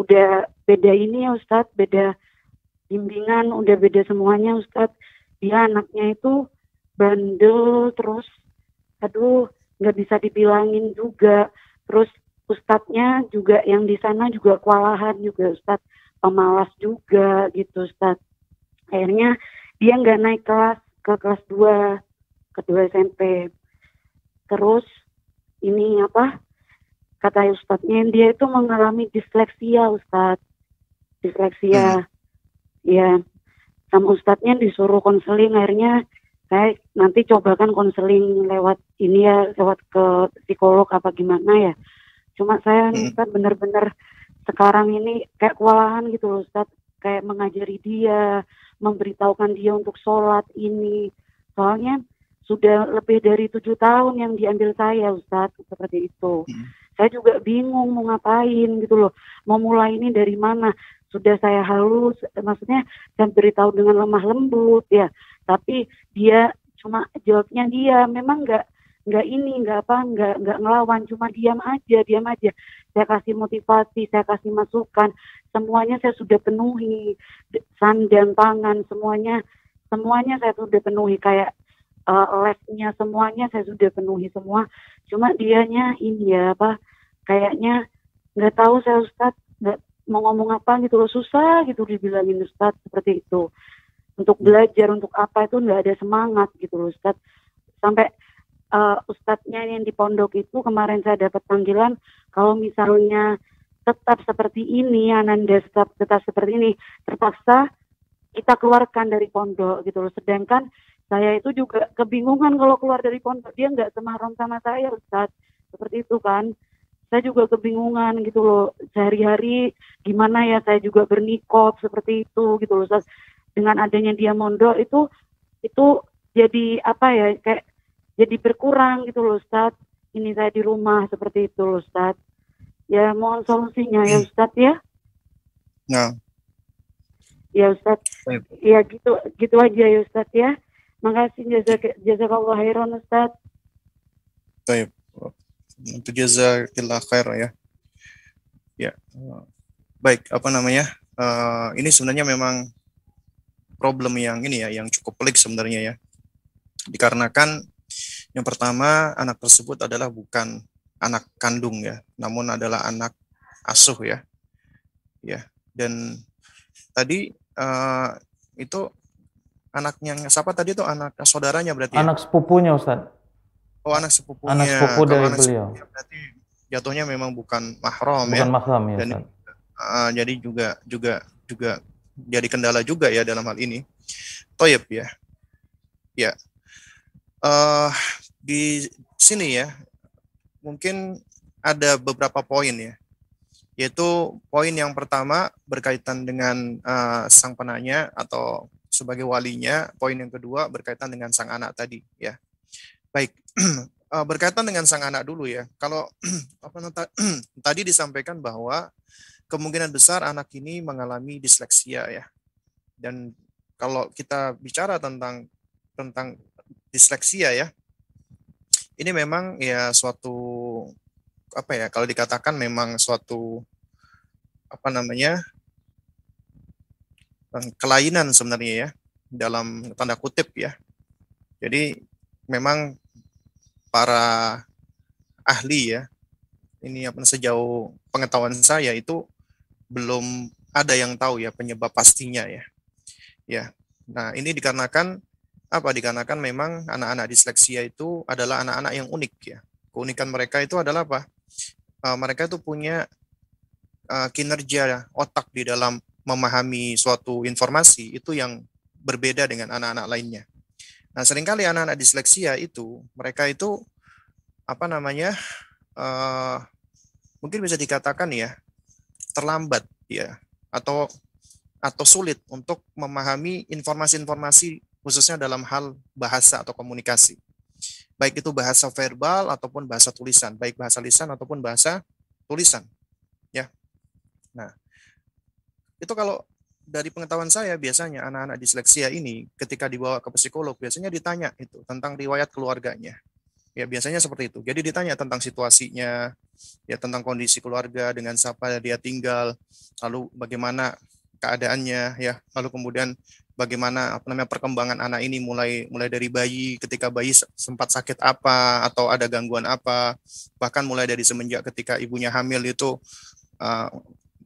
udah beda ini ya Ustadz, beda bimbingan, udah beda semuanya Ustadz. Dia anaknya itu bandel terus, aduh nggak bisa dibilangin juga. Terus Ustadznya juga yang di sana juga kewalahan juga Ustadz, pemalas juga gitu Ustadz. Akhirnya dia nggak naik kelas ke kelas 2, kedua SMP. Terus ini apa kata Ustadznya dia itu mengalami disleksia Ustadz disleksia hmm. ya sama Ustadznya disuruh konseling akhirnya saya nanti cobakan konseling lewat ini ya lewat ke psikolog apa gimana ya cuma saya hmm. Ustadz bener-bener sekarang ini kayak kewalahan gitu loh Ustadz kayak mengajari dia memberitahukan dia untuk sholat ini. Soalnya sudah lebih dari tujuh tahun yang diambil saya Ustadz seperti itu. Hmm. saya juga bingung mau ngapain gitu loh. Mau mulai ini dari mana? Sudah saya halus maksudnya saya beritahu dengan lemah lembut ya. Tapi dia cuma jawabnya dia memang nggak nggak ini nggak apa nggak nggak ngelawan. Cuma diam aja diam aja saya kasih motivasi saya kasih masukan. Semuanya saya sudah penuhi. Sandang tangan semuanya semuanya saya sudah penuhi. Kayak uh, lesnya semuanya saya sudah penuhi semua. Cuma dianya ini ya apa kayaknya nggak tahu saya Ustadz nggak mau ngomong apa gitu loh. Susah gitu dibilangin Ustadz seperti itu. Untuk belajar untuk apa itu nggak ada semangat gitu loh Ustadz sampai uh, Ustadznya yang di pondok itu kemarin saya dapat panggilan kalau misalnya tetap seperti ini Ananda tetap tetap seperti ini terpaksa kita keluarkan dari pondok gitu loh. Sedangkan saya itu juga kebingungan kalau keluar dari pondok. Dia nggak semahram sama saya Ustaz. Seperti itu kan. Saya juga kebingungan gitu loh. Sehari-hari gimana ya saya juga bernikop seperti itu gitu loh Ustaz. Dengan adanya dia mondok itu itu jadi apa ya kayak jadi berkurang gitu loh Ustaz ini saya di rumah seperti itu loh Ustaz ya mohon solusinya ya Ustaz ya nah ya Ustaz ya gitu gitu aja ya Ustaz ya Makasih jazak jazakallah khairan Ustaz. Baik. Untuk jazakillah khair ya. Ya. Baik, apa namanya? Uh, ini sebenarnya memang problem yang ini ya, yang cukup pelik sebenarnya ya. Dikarenakan yang pertama anak tersebut adalah bukan anak kandung ya, namun adalah anak asuh ya. Ya. Dan tadi uh, itu anaknya siapa tadi tuh anak saudaranya berarti ya? anak ya? sepupunya Ustaz oh anak sepupunya anak sepupu dari anak beliau berarti jatuhnya memang bukan mahram bukan ya mahram ya Dan, uh, jadi juga juga juga jadi kendala juga ya dalam hal ini toyib ya ya uh, di sini ya mungkin ada beberapa poin ya yaitu poin yang pertama berkaitan dengan uh, sang penanya atau sebagai walinya. Poin yang kedua berkaitan dengan sang anak tadi ya. Baik, eh, berkaitan dengan sang anak dulu ya. Kalau apa tadi disampaikan bahwa kemungkinan besar anak ini mengalami disleksia ya. Dan kalau kita bicara tentang tentang disleksia ya, ini memang ya suatu apa ya kalau dikatakan memang suatu apa namanya kelainan sebenarnya ya dalam tanda kutip ya. Jadi memang para ahli ya ini apa sejauh pengetahuan saya itu belum ada yang tahu ya penyebab pastinya ya. Ya. Nah, ini dikarenakan apa? Dikarenakan memang anak-anak disleksia itu adalah anak-anak yang unik ya. Keunikan mereka itu adalah apa? Uh, mereka itu punya uh, kinerja otak di dalam memahami suatu informasi itu yang berbeda dengan anak-anak lainnya. Nah, sering kali anak-anak disleksia itu mereka itu apa namanya? Uh, mungkin bisa dikatakan ya terlambat ya atau atau sulit untuk memahami informasi-informasi khususnya dalam hal bahasa atau komunikasi. Baik itu bahasa verbal ataupun bahasa tulisan, baik bahasa lisan ataupun bahasa tulisan. Ya. Nah, itu kalau dari pengetahuan saya biasanya anak-anak disleksia ini ketika dibawa ke psikolog biasanya ditanya itu tentang riwayat keluarganya. Ya biasanya seperti itu. Jadi ditanya tentang situasinya, ya tentang kondisi keluarga dengan siapa dia tinggal, lalu bagaimana keadaannya ya, lalu kemudian bagaimana apa namanya perkembangan anak ini mulai mulai dari bayi ketika bayi sempat sakit apa atau ada gangguan apa, bahkan mulai dari semenjak ketika ibunya hamil itu uh,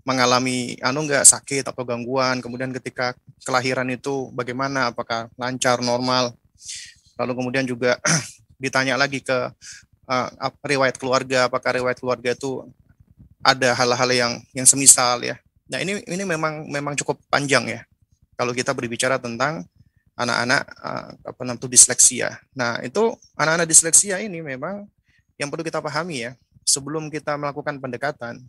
mengalami anu enggak sakit atau gangguan, kemudian ketika kelahiran itu bagaimana, apakah lancar, normal, lalu kemudian juga ditanya lagi ke uh, riwayat keluarga, apakah riwayat keluarga itu ada hal-hal yang yang semisal ya. Nah ini ini memang memang cukup panjang ya kalau kita berbicara tentang anak-anak uh, apa namanya disleksia. Nah itu anak-anak disleksia ini memang yang perlu kita pahami ya sebelum kita melakukan pendekatan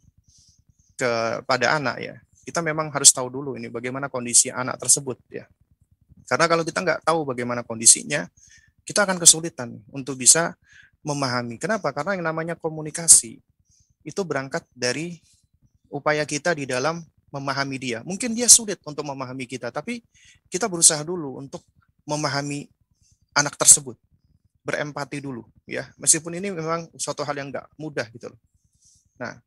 kepada anak ya, kita memang harus tahu dulu ini bagaimana kondisi anak tersebut ya. Karena kalau kita nggak tahu bagaimana kondisinya, kita akan kesulitan untuk bisa memahami. Kenapa? Karena yang namanya komunikasi itu berangkat dari upaya kita di dalam memahami dia. Mungkin dia sulit untuk memahami kita, tapi kita berusaha dulu untuk memahami anak tersebut, berempati dulu, ya. Meskipun ini memang suatu hal yang nggak mudah gitu loh. Nah,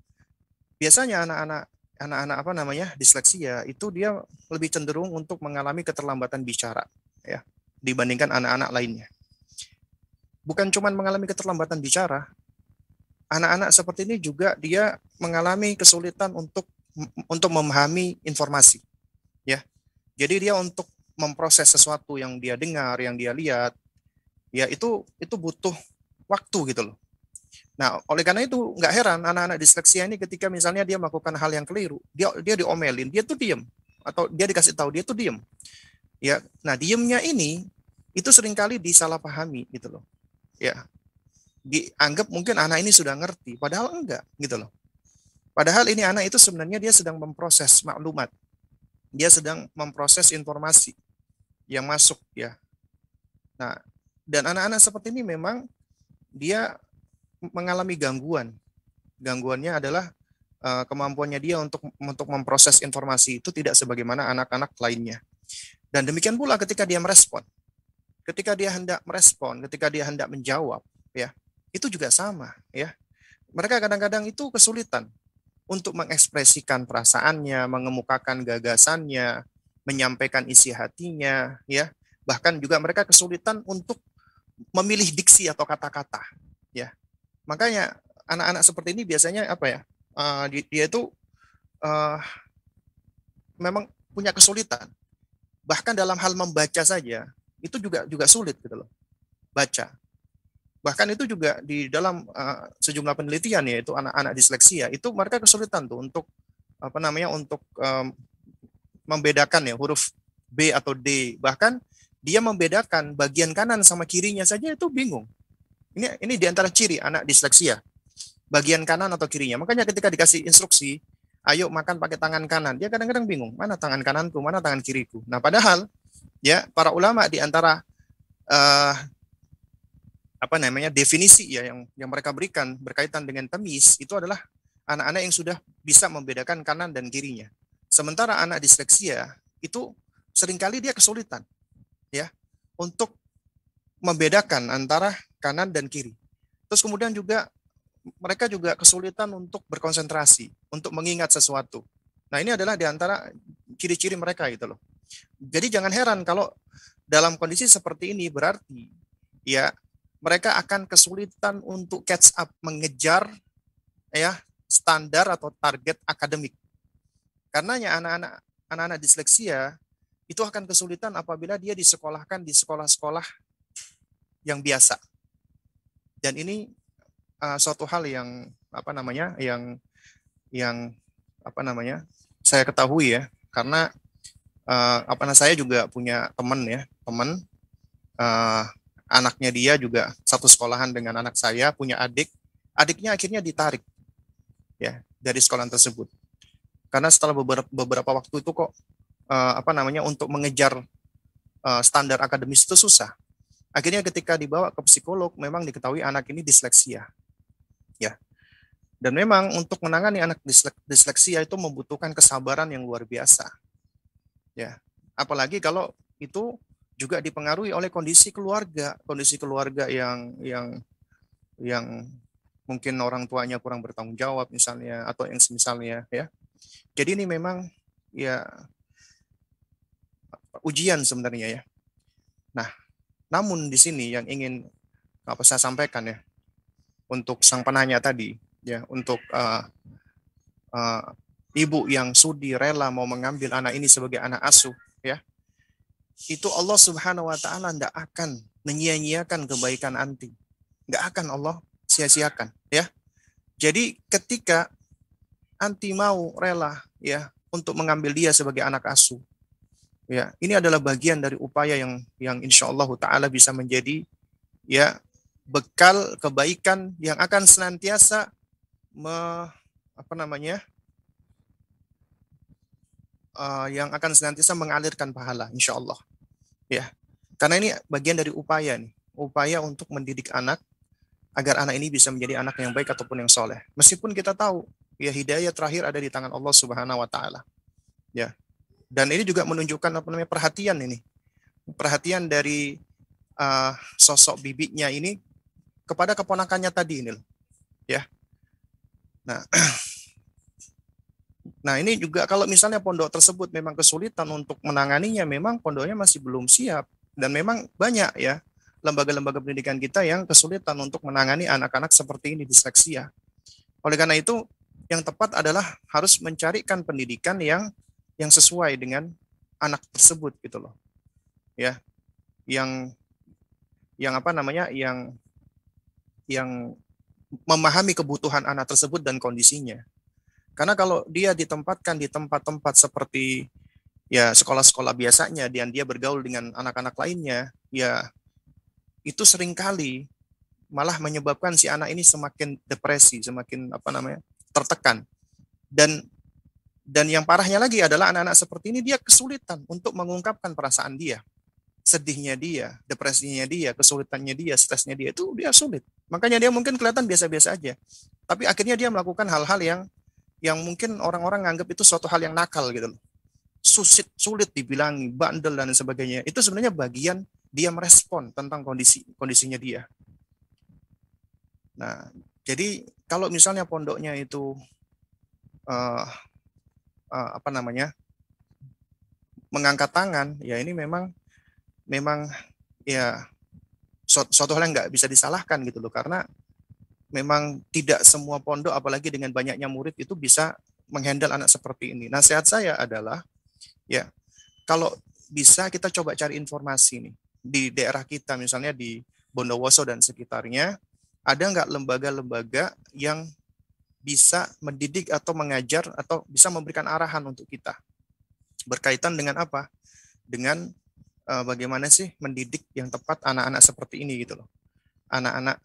biasanya anak-anak anak-anak apa namanya disleksia itu dia lebih cenderung untuk mengalami keterlambatan bicara ya dibandingkan anak-anak lainnya. Bukan cuma mengalami keterlambatan bicara, anak-anak seperti ini juga dia mengalami kesulitan untuk untuk memahami informasi. Ya. Jadi dia untuk memproses sesuatu yang dia dengar, yang dia lihat, ya itu itu butuh waktu gitu loh. Nah, oleh karena itu nggak heran anak-anak disleksia ini ketika misalnya dia melakukan hal yang keliru, dia dia diomelin, dia tuh diem atau dia dikasih tahu dia tuh diem. Ya, nah diemnya ini itu sering kali disalahpahami gitu loh. Ya, dianggap mungkin anak ini sudah ngerti, padahal enggak gitu loh. Padahal ini anak itu sebenarnya dia sedang memproses maklumat, dia sedang memproses informasi yang masuk ya. Nah, dan anak-anak seperti ini memang dia mengalami gangguan. Gangguannya adalah uh, kemampuannya dia untuk untuk memproses informasi itu tidak sebagaimana anak-anak lainnya. Dan demikian pula ketika dia merespon. Ketika dia hendak merespon, ketika dia hendak menjawab, ya, itu juga sama, ya. Mereka kadang-kadang itu kesulitan untuk mengekspresikan perasaannya, mengemukakan gagasannya, menyampaikan isi hatinya, ya. Bahkan juga mereka kesulitan untuk memilih diksi atau kata-kata, ya. Makanya anak-anak seperti ini biasanya apa ya? Uh, dia itu uh, memang punya kesulitan. Bahkan dalam hal membaca saja itu juga juga sulit gitu loh. Baca. Bahkan itu juga di dalam uh, sejumlah penelitian ya itu anak-anak disleksia itu mereka kesulitan tuh untuk apa namanya untuk um, membedakan ya huruf B atau D. Bahkan dia membedakan bagian kanan sama kirinya saja itu bingung. Ini ini di antara ciri anak disleksia. Bagian kanan atau kirinya. Makanya ketika dikasih instruksi, ayo makan pakai tangan kanan, dia kadang-kadang bingung, mana tangan kananku, mana tangan kiriku. Nah, padahal ya para ulama di antara uh, apa namanya definisi ya yang yang mereka berikan berkaitan dengan temis itu adalah anak-anak yang sudah bisa membedakan kanan dan kirinya. Sementara anak disleksia itu sering kali dia kesulitan ya untuk membedakan antara kanan dan kiri. Terus kemudian juga mereka juga kesulitan untuk berkonsentrasi, untuk mengingat sesuatu. Nah, ini adalah di antara ciri-ciri mereka itu loh. Jadi jangan heran kalau dalam kondisi seperti ini berarti ya mereka akan kesulitan untuk catch up, mengejar ya standar atau target akademik. Karenanya anak-anak anak-anak disleksia itu akan kesulitan apabila dia disekolahkan di sekolah-sekolah yang biasa dan ini uh, suatu hal yang apa namanya yang yang apa namanya saya ketahui ya karena uh, apa namanya saya juga punya teman ya teman uh, anaknya dia juga satu sekolahan dengan anak saya, punya adik, adiknya akhirnya ditarik ya dari sekolah tersebut. Karena setelah beberapa, beberapa waktu itu kok uh, apa namanya untuk mengejar uh, standar akademis itu susah. Akhirnya ketika dibawa ke psikolog memang diketahui anak ini disleksia. Ya. Dan memang untuk menangani anak disleksia itu membutuhkan kesabaran yang luar biasa. Ya. Apalagi kalau itu juga dipengaruhi oleh kondisi keluarga, kondisi keluarga yang yang yang mungkin orang tuanya kurang bertanggung jawab misalnya atau yang semisalnya ya. Jadi ini memang ya ujian sebenarnya ya. Nah, namun di sini yang ingin apa saya sampaikan ya untuk sang penanya tadi ya untuk uh, uh, ibu yang sudi rela mau mengambil anak ini sebagai anak asuh ya itu Allah Subhanahu wa taala tidak akan menyia-nyiakan kebaikan anti. Nggak akan Allah sia-siakan, ya. Jadi ketika anti mau rela ya untuk mengambil dia sebagai anak asuh, ya ini adalah bagian dari upaya yang yang insya Allah taala bisa menjadi ya bekal kebaikan yang akan senantiasa me, apa namanya uh, yang akan senantiasa mengalirkan pahala, insya Allah. Ya, karena ini bagian dari upaya nih, upaya untuk mendidik anak agar anak ini bisa menjadi anak yang baik ataupun yang soleh. Meskipun kita tahu ya hidayah terakhir ada di tangan Allah Subhanahu Wa Taala. Ya, dan ini juga menunjukkan apa namanya perhatian ini, perhatian dari uh, sosok bibinya ini kepada keponakannya tadi ini loh. Ya. Nah, Nah ini juga kalau misalnya pondok tersebut memang kesulitan untuk menanganinya, memang pondoknya masih belum siap. Dan memang banyak ya lembaga-lembaga pendidikan kita yang kesulitan untuk menangani anak-anak seperti ini disleksia. Oleh karena itu, yang tepat adalah harus mencarikan pendidikan yang yang sesuai dengan anak tersebut gitu loh. Ya. Yang yang apa namanya? yang yang memahami kebutuhan anak tersebut dan kondisinya. Karena kalau dia ditempatkan di tempat-tempat seperti ya sekolah-sekolah biasanya dan dia bergaul dengan anak-anak lainnya, ya itu sering kali malah menyebabkan si anak ini semakin depresi, semakin apa namanya? tertekan. Dan dan yang parahnya lagi adalah anak-anak seperti ini dia kesulitan untuk mengungkapkan perasaan dia. Sedihnya dia, depresinya dia, kesulitannya dia, stresnya dia itu dia sulit. Makanya dia mungkin kelihatan biasa-biasa aja. Tapi akhirnya dia melakukan hal-hal yang yang mungkin orang-orang nganggap itu suatu hal yang nakal gitu loh. Susit, sulit dibilangi, bandel dan sebagainya. Itu sebenarnya bagian dia merespon tentang kondisi kondisinya dia. Nah, jadi kalau misalnya pondoknya itu uh, uh, apa namanya mengangkat tangan, ya ini memang memang ya suatu hal yang nggak bisa disalahkan gitu loh karena memang tidak semua pondok apalagi dengan banyaknya murid itu bisa menghandle anak seperti ini. Nasihat saya adalah ya kalau bisa kita coba cari informasi nih di daerah kita misalnya di Bondowoso dan sekitarnya ada nggak lembaga-lembaga yang bisa mendidik atau mengajar atau bisa memberikan arahan untuk kita berkaitan dengan apa? Dengan uh, bagaimana sih mendidik yang tepat anak-anak seperti ini gitu loh. Anak-anak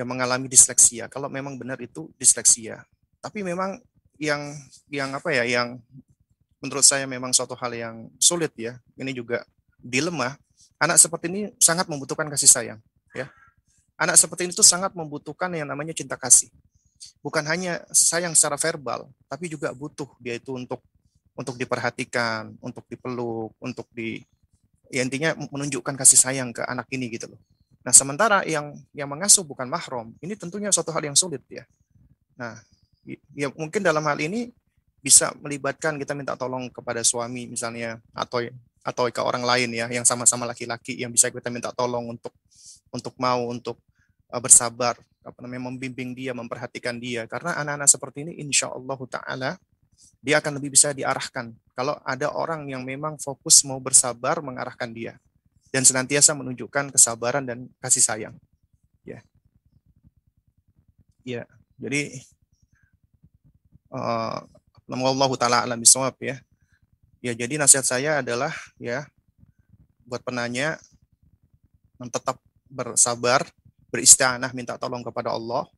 yang mengalami disleksia. Kalau memang benar itu disleksia. Tapi memang yang yang apa ya yang menurut saya memang suatu hal yang sulit ya. Ini juga dilema. Anak seperti ini sangat membutuhkan kasih sayang, ya. Anak seperti ini tuh sangat membutuhkan yang namanya cinta kasih. Bukan hanya sayang secara verbal, tapi juga butuh dia itu untuk untuk diperhatikan, untuk dipeluk, untuk di ya intinya menunjukkan kasih sayang ke anak ini gitu loh. Nah, sementara yang yang mengasuh bukan mahram, ini tentunya suatu hal yang sulit ya. Nah, ya mungkin dalam hal ini bisa melibatkan kita minta tolong kepada suami misalnya atau atau ke orang lain ya yang sama-sama laki-laki yang bisa kita minta tolong untuk untuk mau untuk uh, bersabar apa namanya membimbing dia memperhatikan dia. Karena anak-anak seperti ini insya Allah taala dia akan lebih bisa diarahkan. Kalau ada orang yang memang fokus mau bersabar mengarahkan dia dan senantiasa menunjukkan kesabaran dan kasih sayang. Ya. Ya, jadi uh, Allah taala alam ya. Ya, jadi nasihat saya adalah ya buat penanya tetap bersabar, beristianah, minta tolong kepada Allah,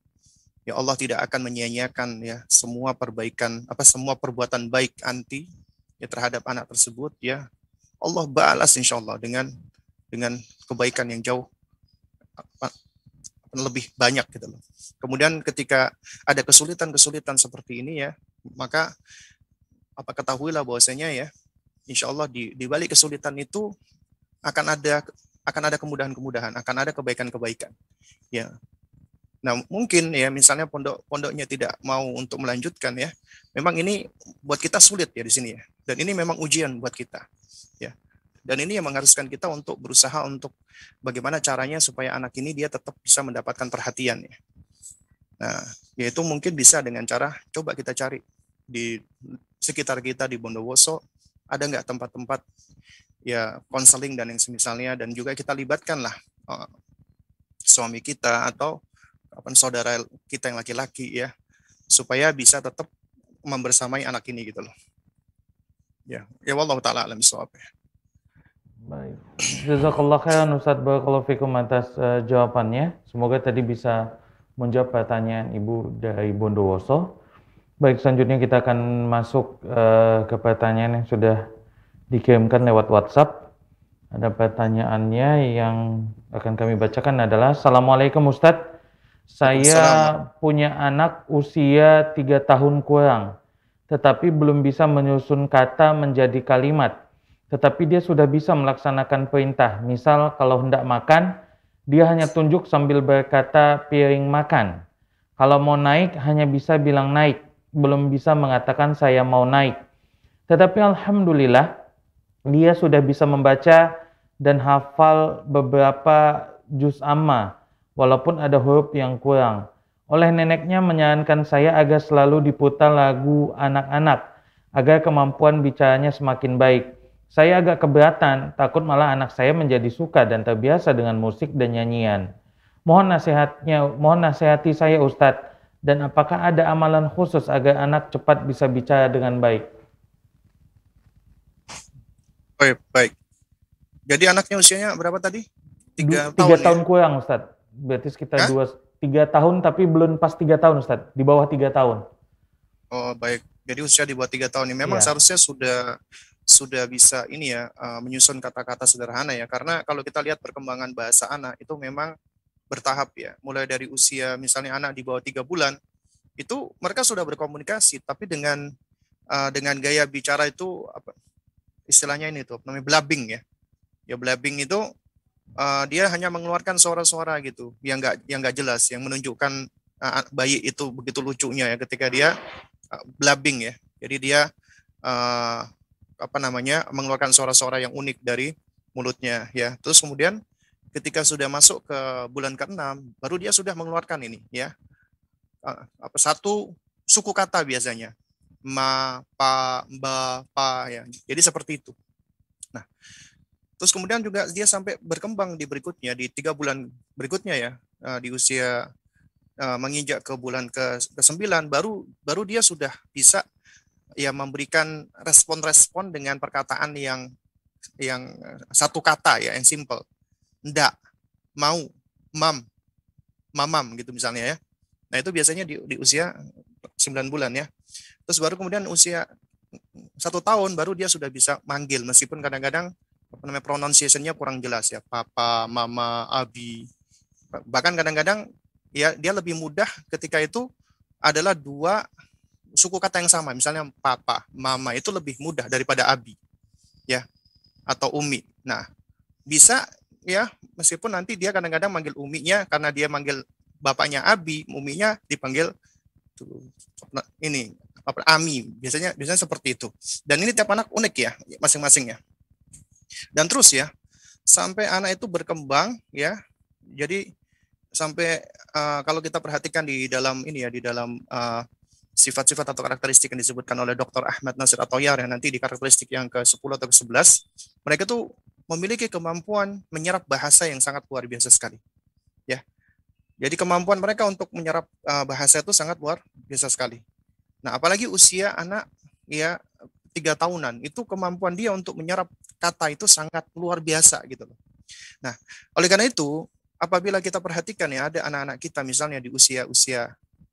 ya Allah tidak akan menyia-nyiakan ya semua perbaikan apa semua perbuatan baik anti ya terhadap anak tersebut ya Allah balas insya Allah dengan dengan kebaikan yang jauh lebih banyak gitu loh. Kemudian ketika ada kesulitan-kesulitan seperti ini ya, maka apa ketahuilah bahwasanya ya, insya Allah di, di balik kesulitan itu akan ada akan ada kemudahan-kemudahan, akan ada kebaikan-kebaikan. Ya, Nah, mungkin ya misalnya pondok-pondoknya tidak mau untuk melanjutkan ya. Memang ini buat kita sulit ya di sini ya. Dan ini memang ujian buat kita. Ya. Dan ini yang mengharuskan kita untuk berusaha untuk bagaimana caranya supaya anak ini dia tetap bisa mendapatkan perhatian ya. Nah, yaitu mungkin bisa dengan cara coba kita cari di sekitar kita di Bondowoso ada nggak tempat-tempat ya konseling dan yang semisalnya dan juga kita libatkan lah uh, suami kita atau apa saudara kita yang laki-laki ya supaya bisa tetap membersamai anak ini gitu loh. Ya, ya wallahu taala alam. Ya. Baik. Jazakallah khairan Ustaz Barakallahu fikum atas uh, jawabannya. Semoga tadi bisa menjawab pertanyaan Ibu dari Bondowoso. Baik, selanjutnya kita akan masuk uh, ke pertanyaan yang sudah dikirimkan lewat WhatsApp. Ada pertanyaannya yang akan kami bacakan adalah Assalamualaikum Ustadz saya punya anak usia tiga tahun kurang, tetapi belum bisa menyusun kata menjadi kalimat. Tetapi dia sudah bisa melaksanakan perintah. Misal kalau hendak makan, dia hanya tunjuk sambil berkata piring makan. Kalau mau naik, hanya bisa bilang naik. Belum bisa mengatakan saya mau naik. Tetapi Alhamdulillah, dia sudah bisa membaca dan hafal beberapa juz amma walaupun ada huruf yang kurang. Oleh neneknya menyarankan saya agar selalu diputar lagu anak-anak agar kemampuan bicaranya semakin baik. Saya agak keberatan, takut malah anak saya menjadi suka dan terbiasa dengan musik dan nyanyian. Mohon nasihatnya, mohon nasihati saya Ustadz, dan apakah ada amalan khusus agar anak cepat bisa bicara dengan baik? Baik, baik. Jadi anaknya usianya berapa tadi? Tiga, tiga tahun, tahun ya? kurang Ustadz berarti sekitar Hah? dua tiga tahun tapi belum pas tiga tahun Ustaz di bawah tiga tahun oh baik jadi usia di bawah tiga tahun ini memang ya. seharusnya sudah sudah bisa ini ya uh, menyusun kata-kata sederhana ya. Karena kalau kita lihat perkembangan bahasa anak itu memang bertahap ya. Mulai dari usia misalnya anak di bawah tiga bulan itu mereka sudah berkomunikasi tapi dengan uh, dengan gaya bicara itu apa istilahnya ini tuh namanya blabbing ya. Ya blabbing itu uh, dia hanya mengeluarkan suara-suara gitu yang enggak yang enggak jelas yang menunjukkan uh, bayi itu begitu lucunya ya ketika dia uh, blabbing ya. Jadi dia uh, apa namanya mengeluarkan suara-suara yang unik dari mulutnya ya. Terus kemudian ketika sudah masuk ke bulan ke-6 baru dia sudah mengeluarkan ini ya. Apa satu suku kata biasanya. Ma pa ba pa ya. Jadi seperti itu. Nah Terus kemudian juga dia sampai berkembang di berikutnya di tiga bulan berikutnya ya. Di usia uh, menginjak ke bulan ke sembilan baru baru dia sudah bisa ya memberikan respon-respon dengan perkataan yang yang satu kata ya yang simple. Ndak mau mam mamam gitu misalnya ya. Nah itu biasanya di, di usia 9 bulan ya. Terus baru kemudian usia satu tahun baru dia sudah bisa manggil meskipun kadang-kadang apa namanya pronunciation-nya kurang jelas ya. Papa mama abi. Bahkan kadang-kadang ya dia lebih mudah ketika itu adalah dua suku kata yang sama misalnya papa mama itu lebih mudah daripada abi ya atau umi. Nah bisa ya meskipun nanti dia kadang-kadang manggil uminya karena dia manggil bapaknya abi uminya dipanggil ini apa ami. Biasanya biasanya seperti itu. Dan ini tiap anak unik ya masing-masing ya. Dan terus ya, sampai anak itu berkembang ya. Jadi sampai uh, kalau kita perhatikan di dalam ini ya di dalam uh, sifat-sifat atau karakteristik yang disebutkan oleh Dr. Ahmad Nasir Atoyar yang nanti di karakteristik yang ke-10 atau ke-11, mereka tuh memiliki kemampuan menyerap bahasa yang sangat luar biasa sekali. Ya. Jadi kemampuan mereka untuk menyerap uh, bahasa itu sangat luar biasa sekali. Nah, apalagi usia anak ya tiga tahunan itu kemampuan dia untuk menyerap kata itu sangat luar biasa gitu loh. Nah, oleh karena itu, apabila kita perhatikan ya ada anak-anak kita misalnya di usia-usia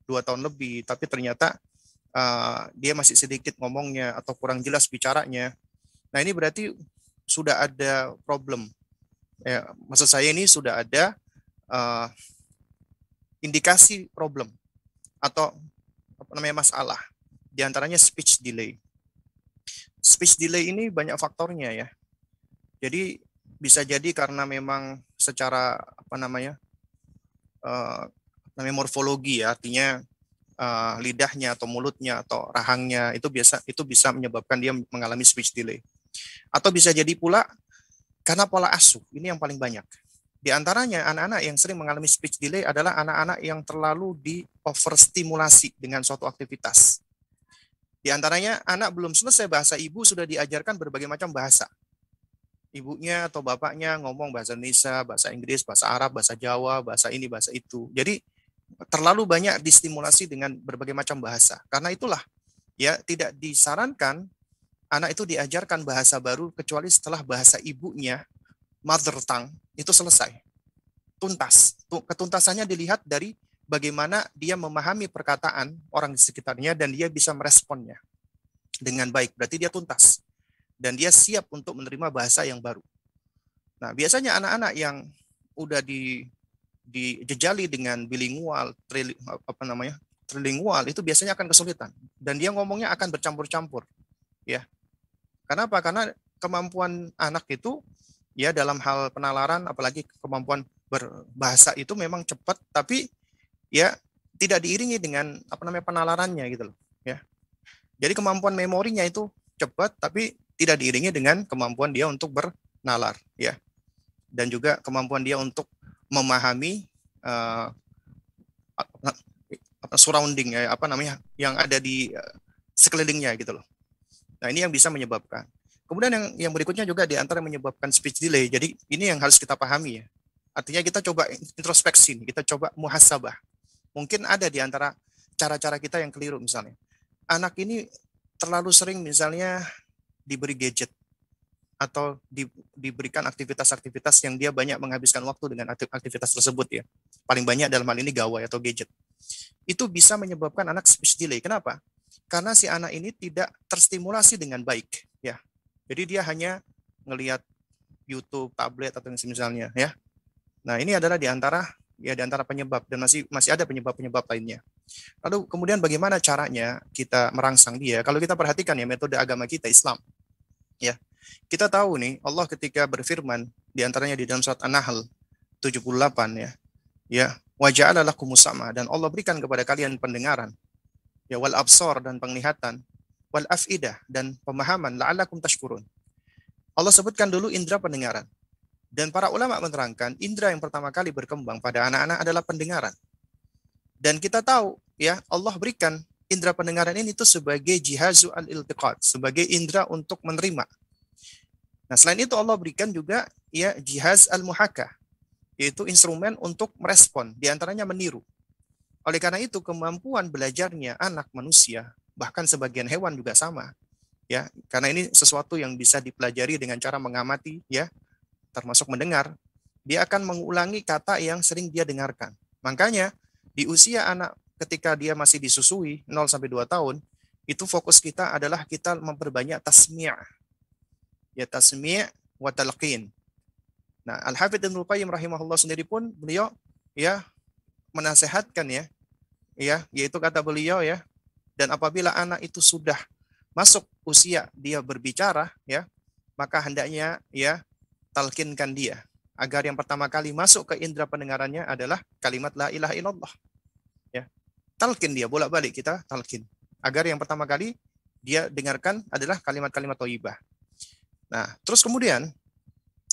dua tahun lebih, tapi ternyata uh, dia masih sedikit ngomongnya atau kurang jelas bicaranya. Nah ini berarti sudah ada problem. Ya, maksud saya ini sudah ada uh, indikasi problem atau apa namanya masalah. Di antaranya speech delay. Speech delay ini banyak faktornya ya. Jadi bisa jadi karena memang secara apa namanya uh, namanya morfologi ya, artinya uh, lidahnya atau mulutnya atau rahangnya itu biasa itu bisa menyebabkan dia mengalami speech delay. Atau bisa jadi pula karena pola asuh. Ini yang paling banyak. Di antaranya anak-anak yang sering mengalami speech delay adalah anak-anak yang terlalu di overstimulasi dengan suatu aktivitas. Di antaranya anak belum selesai bahasa ibu sudah diajarkan berbagai macam bahasa. Ibunya atau bapaknya ngomong bahasa Indonesia, bahasa Inggris, bahasa Arab, bahasa Jawa, bahasa ini, bahasa itu. Jadi terlalu banyak distimulasi dengan berbagai macam bahasa. Karena itulah ya tidak disarankan anak itu diajarkan bahasa baru kecuali setelah bahasa ibunya mother tongue itu selesai. Tuntas. Ketuntasannya dilihat dari bagaimana dia memahami perkataan orang di sekitarnya dan dia bisa meresponnya dengan baik. Berarti dia tuntas. Dan dia siap untuk menerima bahasa yang baru. Nah, biasanya anak-anak yang udah di dijejali dengan bilingual, trili, apa namanya? trilingual itu biasanya akan kesulitan dan dia ngomongnya akan bercampur-campur. Ya. Kenapa? Karena kemampuan anak itu ya dalam hal penalaran apalagi kemampuan berbahasa itu memang cepat tapi ya tidak diiringi dengan apa namanya penalarannya gitu loh ya jadi kemampuan memorinya itu cepat tapi tidak diiringi dengan kemampuan dia untuk bernalar ya dan juga kemampuan dia untuk memahami uh, surrounding ya apa namanya yang ada di uh, sekelilingnya gitu loh nah ini yang bisa menyebabkan Kemudian yang yang berikutnya juga di antara menyebabkan speech delay. Jadi ini yang harus kita pahami ya. Artinya kita coba introspeksi, kita coba muhasabah. Mungkin ada di antara cara-cara kita yang keliru misalnya. Anak ini terlalu sering misalnya diberi gadget atau di, diberikan aktivitas-aktivitas yang dia banyak menghabiskan waktu dengan aktivitas tersebut ya. Paling banyak dalam hal ini gawai atau gadget. Itu bisa menyebabkan anak speech delay. Kenapa? Karena si anak ini tidak terstimulasi dengan baik ya jadi dia hanya ngelihat YouTube, tablet atau misalnya ya. Nah, ini adalah di antara ya di antara penyebab dan masih masih ada penyebab-penyebab lainnya. Lalu kemudian bagaimana caranya kita merangsang dia? Kalau kita perhatikan ya metode agama kita Islam. Ya. Kita tahu nih Allah ketika berfirman di antaranya di dalam surat An-Nahl 78 ya. Ya, waja'ala lakumus sama dan Allah berikan kepada kalian pendengaran ya wal absor dan penglihatan wal afidah dan pemahaman la'allakum tashkurun. Allah sebutkan dulu indera pendengaran. Dan para ulama menerangkan indera yang pertama kali berkembang pada anak-anak adalah pendengaran. Dan kita tahu ya Allah berikan indera pendengaran ini itu sebagai jihazu al-iltiqat, sebagai indera untuk menerima. Nah, selain itu Allah berikan juga ya jihaz al-muhaka, yaitu instrumen untuk merespon, di antaranya meniru. Oleh karena itu kemampuan belajarnya anak manusia bahkan sebagian hewan juga sama ya karena ini sesuatu yang bisa dipelajari dengan cara mengamati ya termasuk mendengar dia akan mengulangi kata yang sering dia dengarkan makanya di usia anak ketika dia masih disusui 0 sampai 2 tahun itu fokus kita adalah kita memperbanyak tasmi' ya tasmi' wa talqin nah al-hafidz Ibnu Qayyim rahimahullah sendiri pun beliau ya menasehatkan ya ya yaitu kata beliau ya dan apabila anak itu sudah masuk usia dia berbicara, ya, maka hendaknya ya talkinkan dia agar yang pertama kali masuk ke indera pendengarannya adalah kalimat la ilaha illallah. Ya. Talkin dia bolak-balik kita talkin agar yang pertama kali dia dengarkan adalah kalimat-kalimat thayyibah. Nah, terus kemudian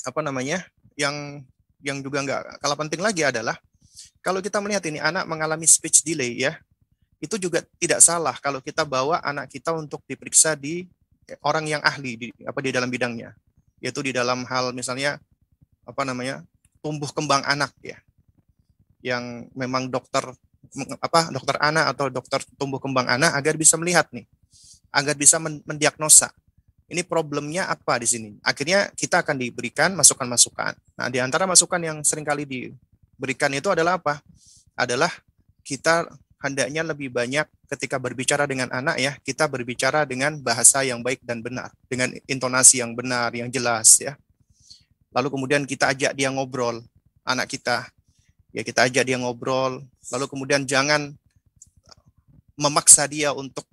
apa namanya? yang yang juga enggak kalah penting lagi adalah kalau kita melihat ini anak mengalami speech delay ya, itu juga tidak salah kalau kita bawa anak kita untuk diperiksa di orang yang ahli di apa di dalam bidangnya yaitu di dalam hal misalnya apa namanya tumbuh kembang anak ya yang memang dokter apa dokter anak atau dokter tumbuh kembang anak agar bisa melihat nih agar bisa mendiagnosa ini problemnya apa di sini. Akhirnya kita akan diberikan masukan-masukan. Nah, di antara masukan yang sering kali diberikan itu adalah apa? Adalah kita hendaknya lebih banyak ketika berbicara dengan anak ya, kita berbicara dengan bahasa yang baik dan benar, dengan intonasi yang benar, yang jelas ya. Lalu kemudian kita ajak dia ngobrol, anak kita. Ya, kita ajak dia ngobrol, lalu kemudian jangan memaksa dia untuk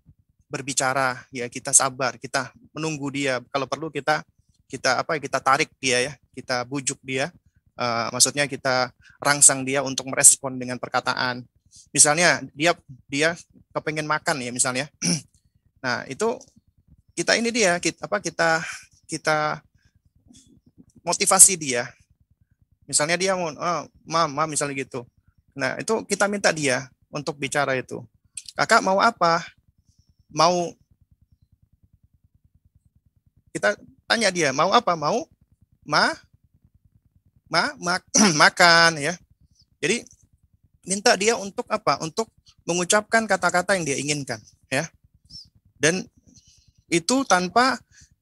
berbicara ya kita sabar kita menunggu dia. Kalau perlu kita kita apa kita tarik dia ya kita bujuk dia uh, maksudnya kita rangsang dia untuk merespon dengan perkataan. Misalnya dia dia kepengen makan ya misalnya. Nah itu kita ini dia kita, apa kita kita motivasi dia. Misalnya dia mau oh, mama misalnya gitu. Nah itu kita minta dia untuk bicara itu. Kakak mau apa mau kita tanya dia mau apa? Mau ma? Ma, ma? Makan ya. Jadi minta dia untuk apa? Untuk mengucapkan kata-kata yang dia inginkan ya. Dan itu tanpa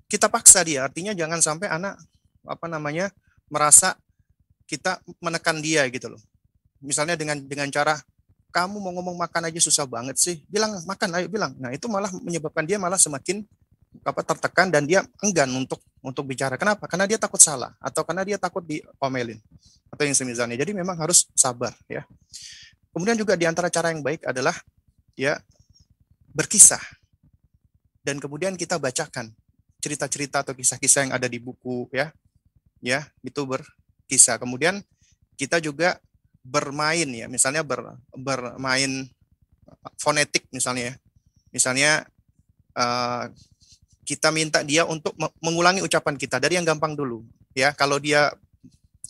kita paksa dia. Artinya jangan sampai anak apa namanya merasa kita menekan dia gitu loh. Misalnya dengan dengan cara kamu mau ngomong makan aja susah banget sih. Bilang makan, ayo bilang. Nah itu malah menyebabkan dia malah semakin apa tertekan dan dia enggan untuk untuk bicara. Kenapa? Karena dia takut salah atau karena dia takut diomelin atau yang semisalnya. Jadi memang harus sabar ya. Kemudian juga di antara cara yang baik adalah ya berkisah dan kemudian kita bacakan cerita-cerita atau kisah-kisah yang ada di buku ya. Ya, itu berkisah. Kemudian kita juga bermain ya, misalnya ber, bermain fonetik misalnya ya. Misalnya uh, kita minta dia untuk mengulangi ucapan kita dari yang gampang dulu ya. Kalau dia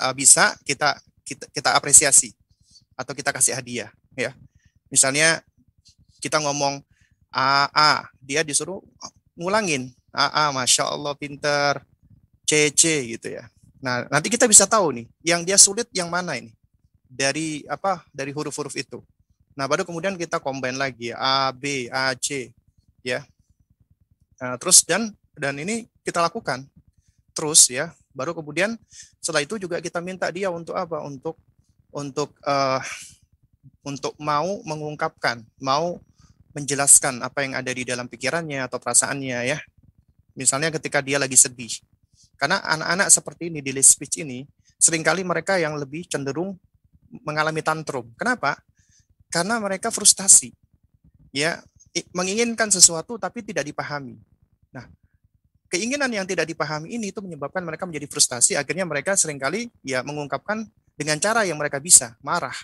uh, bisa kita kita kita apresiasi atau kita kasih hadiah ya. Misalnya kita ngomong a a dia disuruh ngulangin a a masya Allah pinter c c gitu ya. Nah nanti kita bisa tahu nih yang dia sulit yang mana ini dari apa dari huruf-huruf itu. Nah, baru kemudian kita combine lagi A, B, A, C, ya. Nah, terus dan dan ini kita lakukan terus ya. Baru kemudian setelah itu juga kita minta dia untuk apa? Untuk untuk uh, untuk mau mengungkapkan, mau menjelaskan apa yang ada di dalam pikirannya atau perasaannya ya. Misalnya ketika dia lagi sedih. Karena anak-anak seperti ini di list speech ini sering kali mereka yang lebih cenderung mengalami tantrum. Kenapa? Karena mereka frustasi. Ya, menginginkan sesuatu tapi tidak dipahami. Nah, keinginan yang tidak dipahami ini itu menyebabkan mereka menjadi frustasi, akhirnya mereka sering kali ya mengungkapkan dengan cara yang mereka bisa, marah.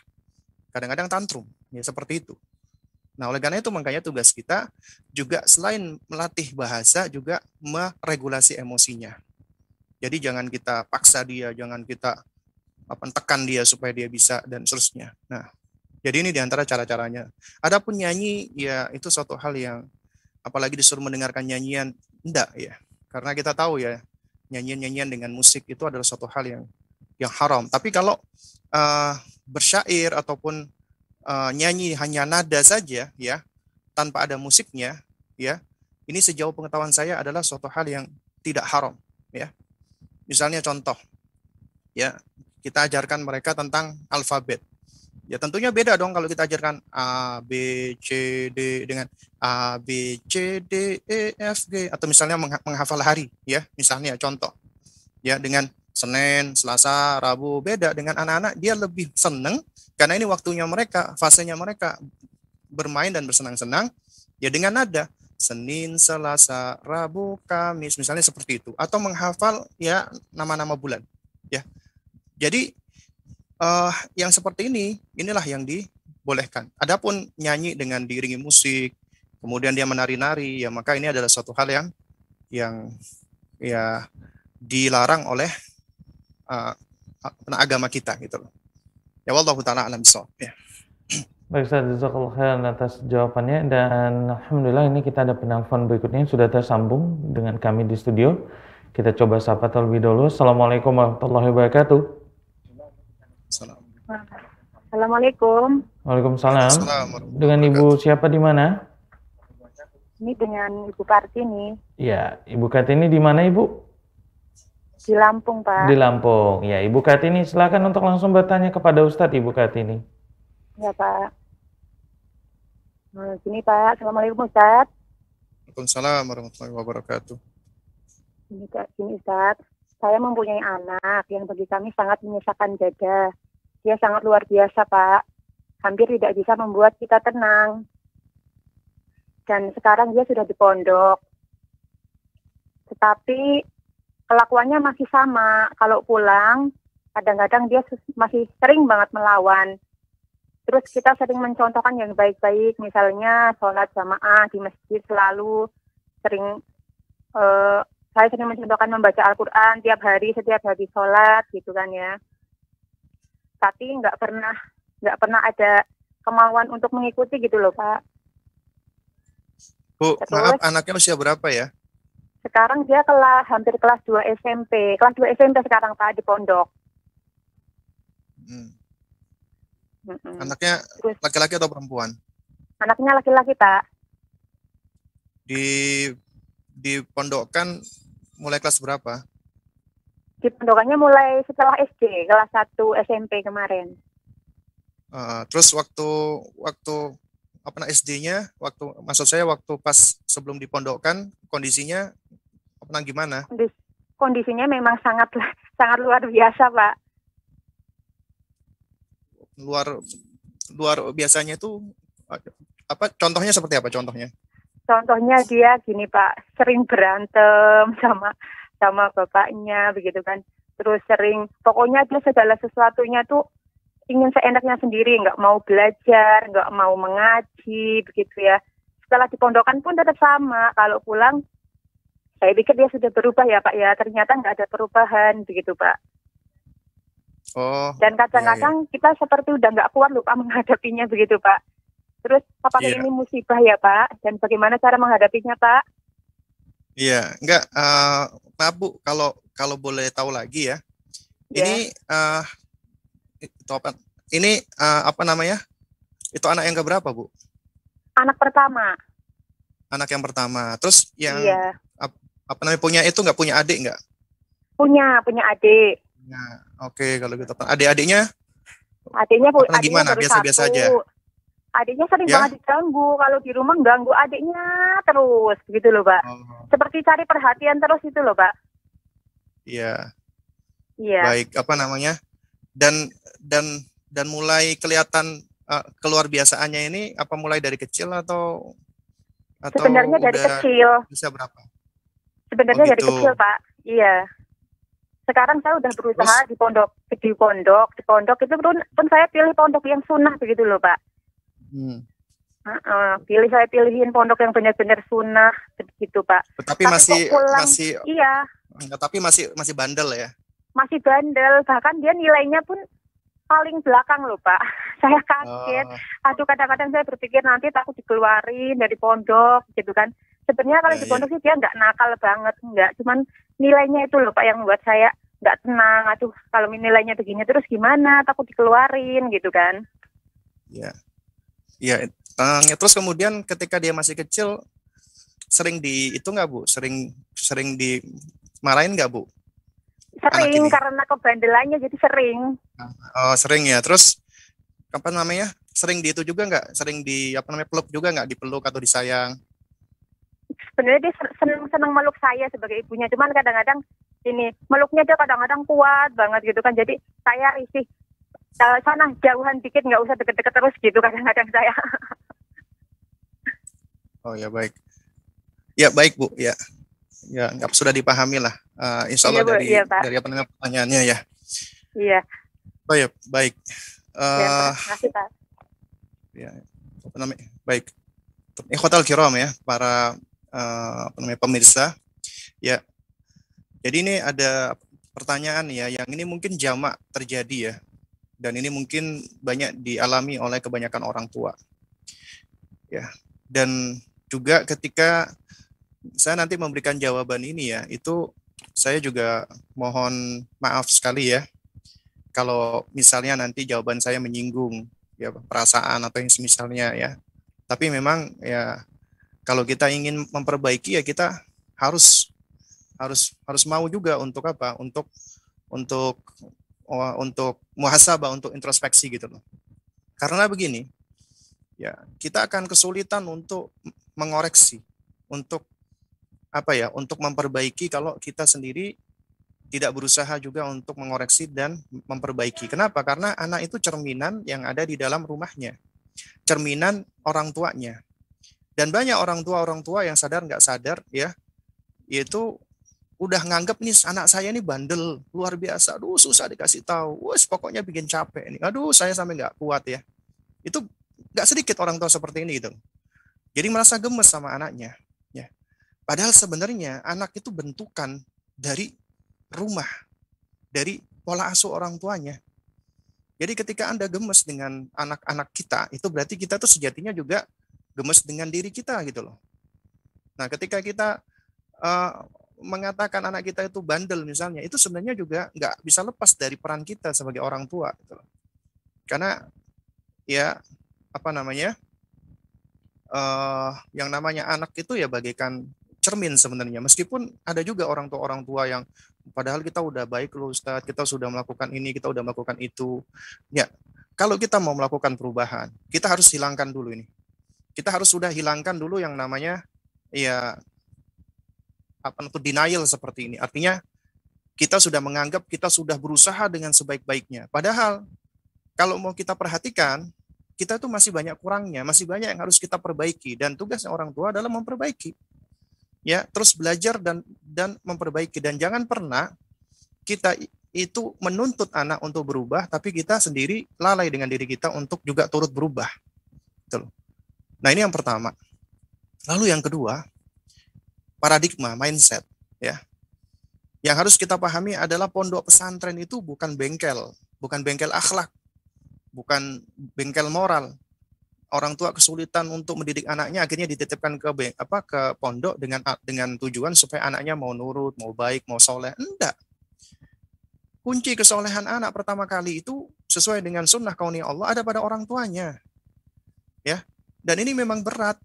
Kadang-kadang tantrum, ya seperti itu. Nah, oleh karena itu makanya tugas kita juga selain melatih bahasa juga meregulasi emosinya. Jadi jangan kita paksa dia, jangan kita apa tekan dia supaya dia bisa dan seterusnya. Nah, jadi ini di antara cara-caranya. Adapun nyanyi ya itu suatu hal yang apalagi disuruh mendengarkan nyanyian enggak ya. Karena kita tahu ya nyanyian-nyanyian dengan musik itu adalah suatu hal yang yang haram. Tapi kalau uh, bersyair ataupun uh, nyanyi hanya nada saja ya tanpa ada musiknya ya ini sejauh pengetahuan saya adalah suatu hal yang tidak haram ya. Misalnya contoh ya kita ajarkan mereka tentang alfabet. Ya tentunya beda dong kalau kita ajarkan A, B, C, D dengan A, B, C, D, E, F, G. Atau misalnya menghafal hari ya, misalnya contoh. Ya dengan Senin, Selasa, Rabu beda dengan anak-anak. Dia lebih seneng karena ini waktunya mereka, fasenya mereka. Bermain dan bersenang-senang ya dengan nada. Senin, Selasa, Rabu, Kamis misalnya seperti itu. Atau menghafal ya nama-nama bulan ya jadi uh, yang seperti ini, inilah yang dibolehkan. Adapun nyanyi dengan diiringi musik, kemudian dia menari-nari, ya maka ini adalah suatu hal yang yang ya dilarang oleh uh, agama kita gitu loh. Ya wallahu taala alam ya. Baik Ustaz, khairan atas jawabannya dan alhamdulillah ini kita ada penelpon berikutnya yang sudah tersambung dengan kami di studio. Kita coba sapa terlebih dahulu. Assalamualaikum warahmatullahi wabarakatuh. Assalamualaikum. Waalaikumsalam. Dengan Ibu siapa di mana? Ini dengan Ibu Kartini. Iya, Ibu Kartini di mana Ibu? Di Lampung, Pak. Di Lampung. Ya, Ibu Kartini silakan untuk langsung bertanya kepada Ustadz Ibu Kartini. Ya, Pak. Nah, sini Pak. Assalamualaikum Ustadz. Waalaikumsalam warahmatullahi wabarakatuh. Ini Kak, sini Ustadz. Saya mempunyai anak yang bagi kami sangat menyisakan dada. Dia sangat luar biasa, Pak. Hampir tidak bisa membuat kita tenang dan sekarang dia sudah di pondok. Tetapi kelakuannya masih sama. Kalau pulang, kadang-kadang dia masih sering banget melawan. Terus kita sering mencontohkan yang baik-baik, misalnya sholat jamaah di masjid selalu sering uh, saya sering mencontohkan membaca Al-Quran tiap hari, setiap hari sholat gitu kan ya. Tapi nggak pernah nggak pernah ada kemauan untuk mengikuti gitu loh Pak. Bu, Terus, maaf anaknya usia berapa ya? Sekarang dia kelas hampir kelas 2 SMP. Kelas 2 SMP sekarang Pak di pondok. Hmm. Hmm. Anaknya laki-laki atau perempuan? Anaknya laki-laki, Pak. Di di pondokkan mulai kelas berapa? Di pondokannya mulai setelah SD, kelas 1 SMP kemarin. Uh, terus waktu waktu apa SD-nya waktu maksud saya waktu pas sebelum dipondokkan kondisinya apa gimana? Kondis, kondisinya memang sangat sangat luar biasa, Pak. Luar luar biasanya itu apa contohnya seperti apa contohnya? Contohnya dia gini, Pak, sering berantem sama sama bapaknya begitu kan. Terus sering pokoknya dia segala sesuatunya tuh ingin seenaknya sendiri, nggak mau belajar, nggak mau mengaji, begitu ya. Setelah dipondokan pun tetap sama. Kalau pulang, saya pikir dia sudah berubah ya Pak ya. Ternyata nggak ada perubahan, begitu Pak. Oh. Dan kadang-kadang iya, iya. kita seperti udah nggak kuat lupa menghadapinya begitu Pak. Terus apakah iya. ini musibah ya Pak? Dan bagaimana cara menghadapinya Pak? Iya, enggak. Uh, Pak Bu, kalau kalau boleh tahu lagi ya, yeah. ini uh, itu apa? Ini uh, apa namanya? Itu anak yang keberapa, Bu? Anak pertama. Anak yang pertama. Terus yang iya. ap, apa namanya punya itu nggak punya adik nggak? Punya, punya adik. Nah, oke okay, kalau gitu. Adik-adiknya? Adiknya bu, adiknya gimana? Biasa-biasa aja. Adiknya sering ya? banget diganggu. Kalau di rumah ganggu adiknya terus, gitu loh, Pak. Oh. Seperti cari perhatian terus itu loh, Pak. Iya. Iya. Baik, apa namanya? Dan dan dan mulai kelihatan uh, keluar biasaannya ini apa mulai dari kecil atau atau sebenarnya dari kecil bisa berapa sebenarnya oh, gitu. dari kecil pak iya sekarang saya udah berusaha Terus? di pondok di pondok di pondok itu pun, pun saya pilih pondok yang sunnah begitu loh pak hmm. uh, uh, pilih saya pilihin pondok yang benar-benar sunnah begitu pak tapi, tapi masih pulang, masih iya tapi masih masih bandel ya masih bandel bahkan dia nilainya pun paling belakang loh Pak. Saya kaget. Oh. Aduh kadang-kadang saya berpikir nanti takut dikeluarin dari pondok gitu kan. Sebenarnya kalau yeah, di iya. pondok sih dia nggak nakal banget, nggak. Cuman nilainya itu loh Pak yang buat saya nggak tenang. Aduh kalau nilainya begini terus gimana? Takut dikeluarin gitu kan. Iya. Yeah. Iya. Yeah. terus kemudian ketika dia masih kecil sering di itu nggak Bu? Sering sering dimarahin nggak Bu? Sering karena kebandelannya jadi sering. Oh sering ya. Terus apa namanya? Sering di itu juga nggak? Sering di apa namanya peluk juga nggak? Dipeluk atau disayang? Sebenarnya dia seneng seneng meluk saya sebagai ibunya. Cuman kadang-kadang ini meluknya dia kadang-kadang kuat banget gitu kan. Jadi saya isi uh, sana jauhan dikit nggak usah deket-deket terus gitu kadang-kadang saya. oh ya baik. Ya baik bu. Ya. Ya nggak sudah dipahami lah. Uh, insya Allah iya, dari iya, dari apa namanya pertanyaannya ya. Iya. Baik baik. Uh, ya, kasih, Pak. ya apa namanya baik. Hotel kiram ya para uh, apa namanya pemirsa. Ya. Jadi ini ada pertanyaan ya yang ini mungkin jamak terjadi ya dan ini mungkin banyak dialami oleh kebanyakan orang tua ya dan juga ketika saya nanti memberikan jawaban ini ya, itu saya juga mohon maaf sekali ya kalau misalnya nanti jawaban saya menyinggung ya perasaan atau yang semisalnya ya. Tapi memang ya Kalau kita ingin memperbaiki ya kita harus harus harus mau juga untuk apa? Untuk untuk untuk muhasabah, untuk introspeksi gitu loh. Karena begini, ya kita akan kesulitan untuk mengoreksi, untuk apa ya, untuk memperbaiki kalau kita sendiri tidak berusaha juga untuk mengoreksi dan memperbaiki. Kenapa? Karena anak itu cerminan yang ada di dalam rumahnya, cerminan orang tuanya. Dan banyak orang tua orang tua yang sadar nggak sadar ya, yaitu udah nganggap nih anak saya ini bandel luar biasa. Aduh susah dikasih tahu. Wes pokoknya bikin capek ini aduh saya sampai nggak kuat ya. Itu nggak sedikit orang tua seperti ini gitu. Jadi merasa gemes sama anaknya ya. Padahal sebenarnya anak itu bentukan dari rumah dari pola asuh orang tuanya. Jadi ketika anda gemes dengan anak-anak kita itu berarti kita tuh sejatinya juga gemes dengan diri kita gitu loh. Nah ketika kita uh, mengatakan anak kita itu bandel misalnya, itu sebenarnya juga nggak bisa lepas dari peran kita sebagai orang tua. Gitu. Karena ya apa namanya, uh, yang namanya anak itu ya bagaikan cermin sebenarnya. Meskipun ada juga orang tua orang tua yang padahal kita udah baik loh Ustaz, kita sudah melakukan ini, kita udah melakukan itu. Ya, kalau kita mau melakukan perubahan, kita harus hilangkan dulu ini. Kita harus sudah hilangkan dulu yang namanya ya apa itu denial seperti ini. Artinya kita sudah menganggap kita sudah berusaha dengan sebaik-baiknya. Padahal kalau mau kita perhatikan, kita tuh masih banyak kurangnya, masih banyak yang harus kita perbaiki dan tugasnya orang tua adalah memperbaiki. Ya, terus belajar dan dan memperbaiki dan jangan pernah kita itu menuntut anak untuk berubah tapi kita sendiri lalai dengan diri kita untuk juga turut berubah. Gitu Nah, ini yang pertama. Lalu yang kedua, paradigma, mindset, ya. Yang harus kita pahami adalah pondok pesantren itu bukan bengkel, bukan bengkel akhlak, bukan bengkel moral. Orang tua kesulitan untuk mendidik anaknya akhirnya dititipkan ke apa ke pondok dengan dengan tujuan supaya anaknya mau nurut, mau baik, mau soleh. Enggak. Kunci kesolehan anak pertama kali itu sesuai dengan sunnah kauni Allah ada pada orang tuanya. Ya. Dan ini memang berat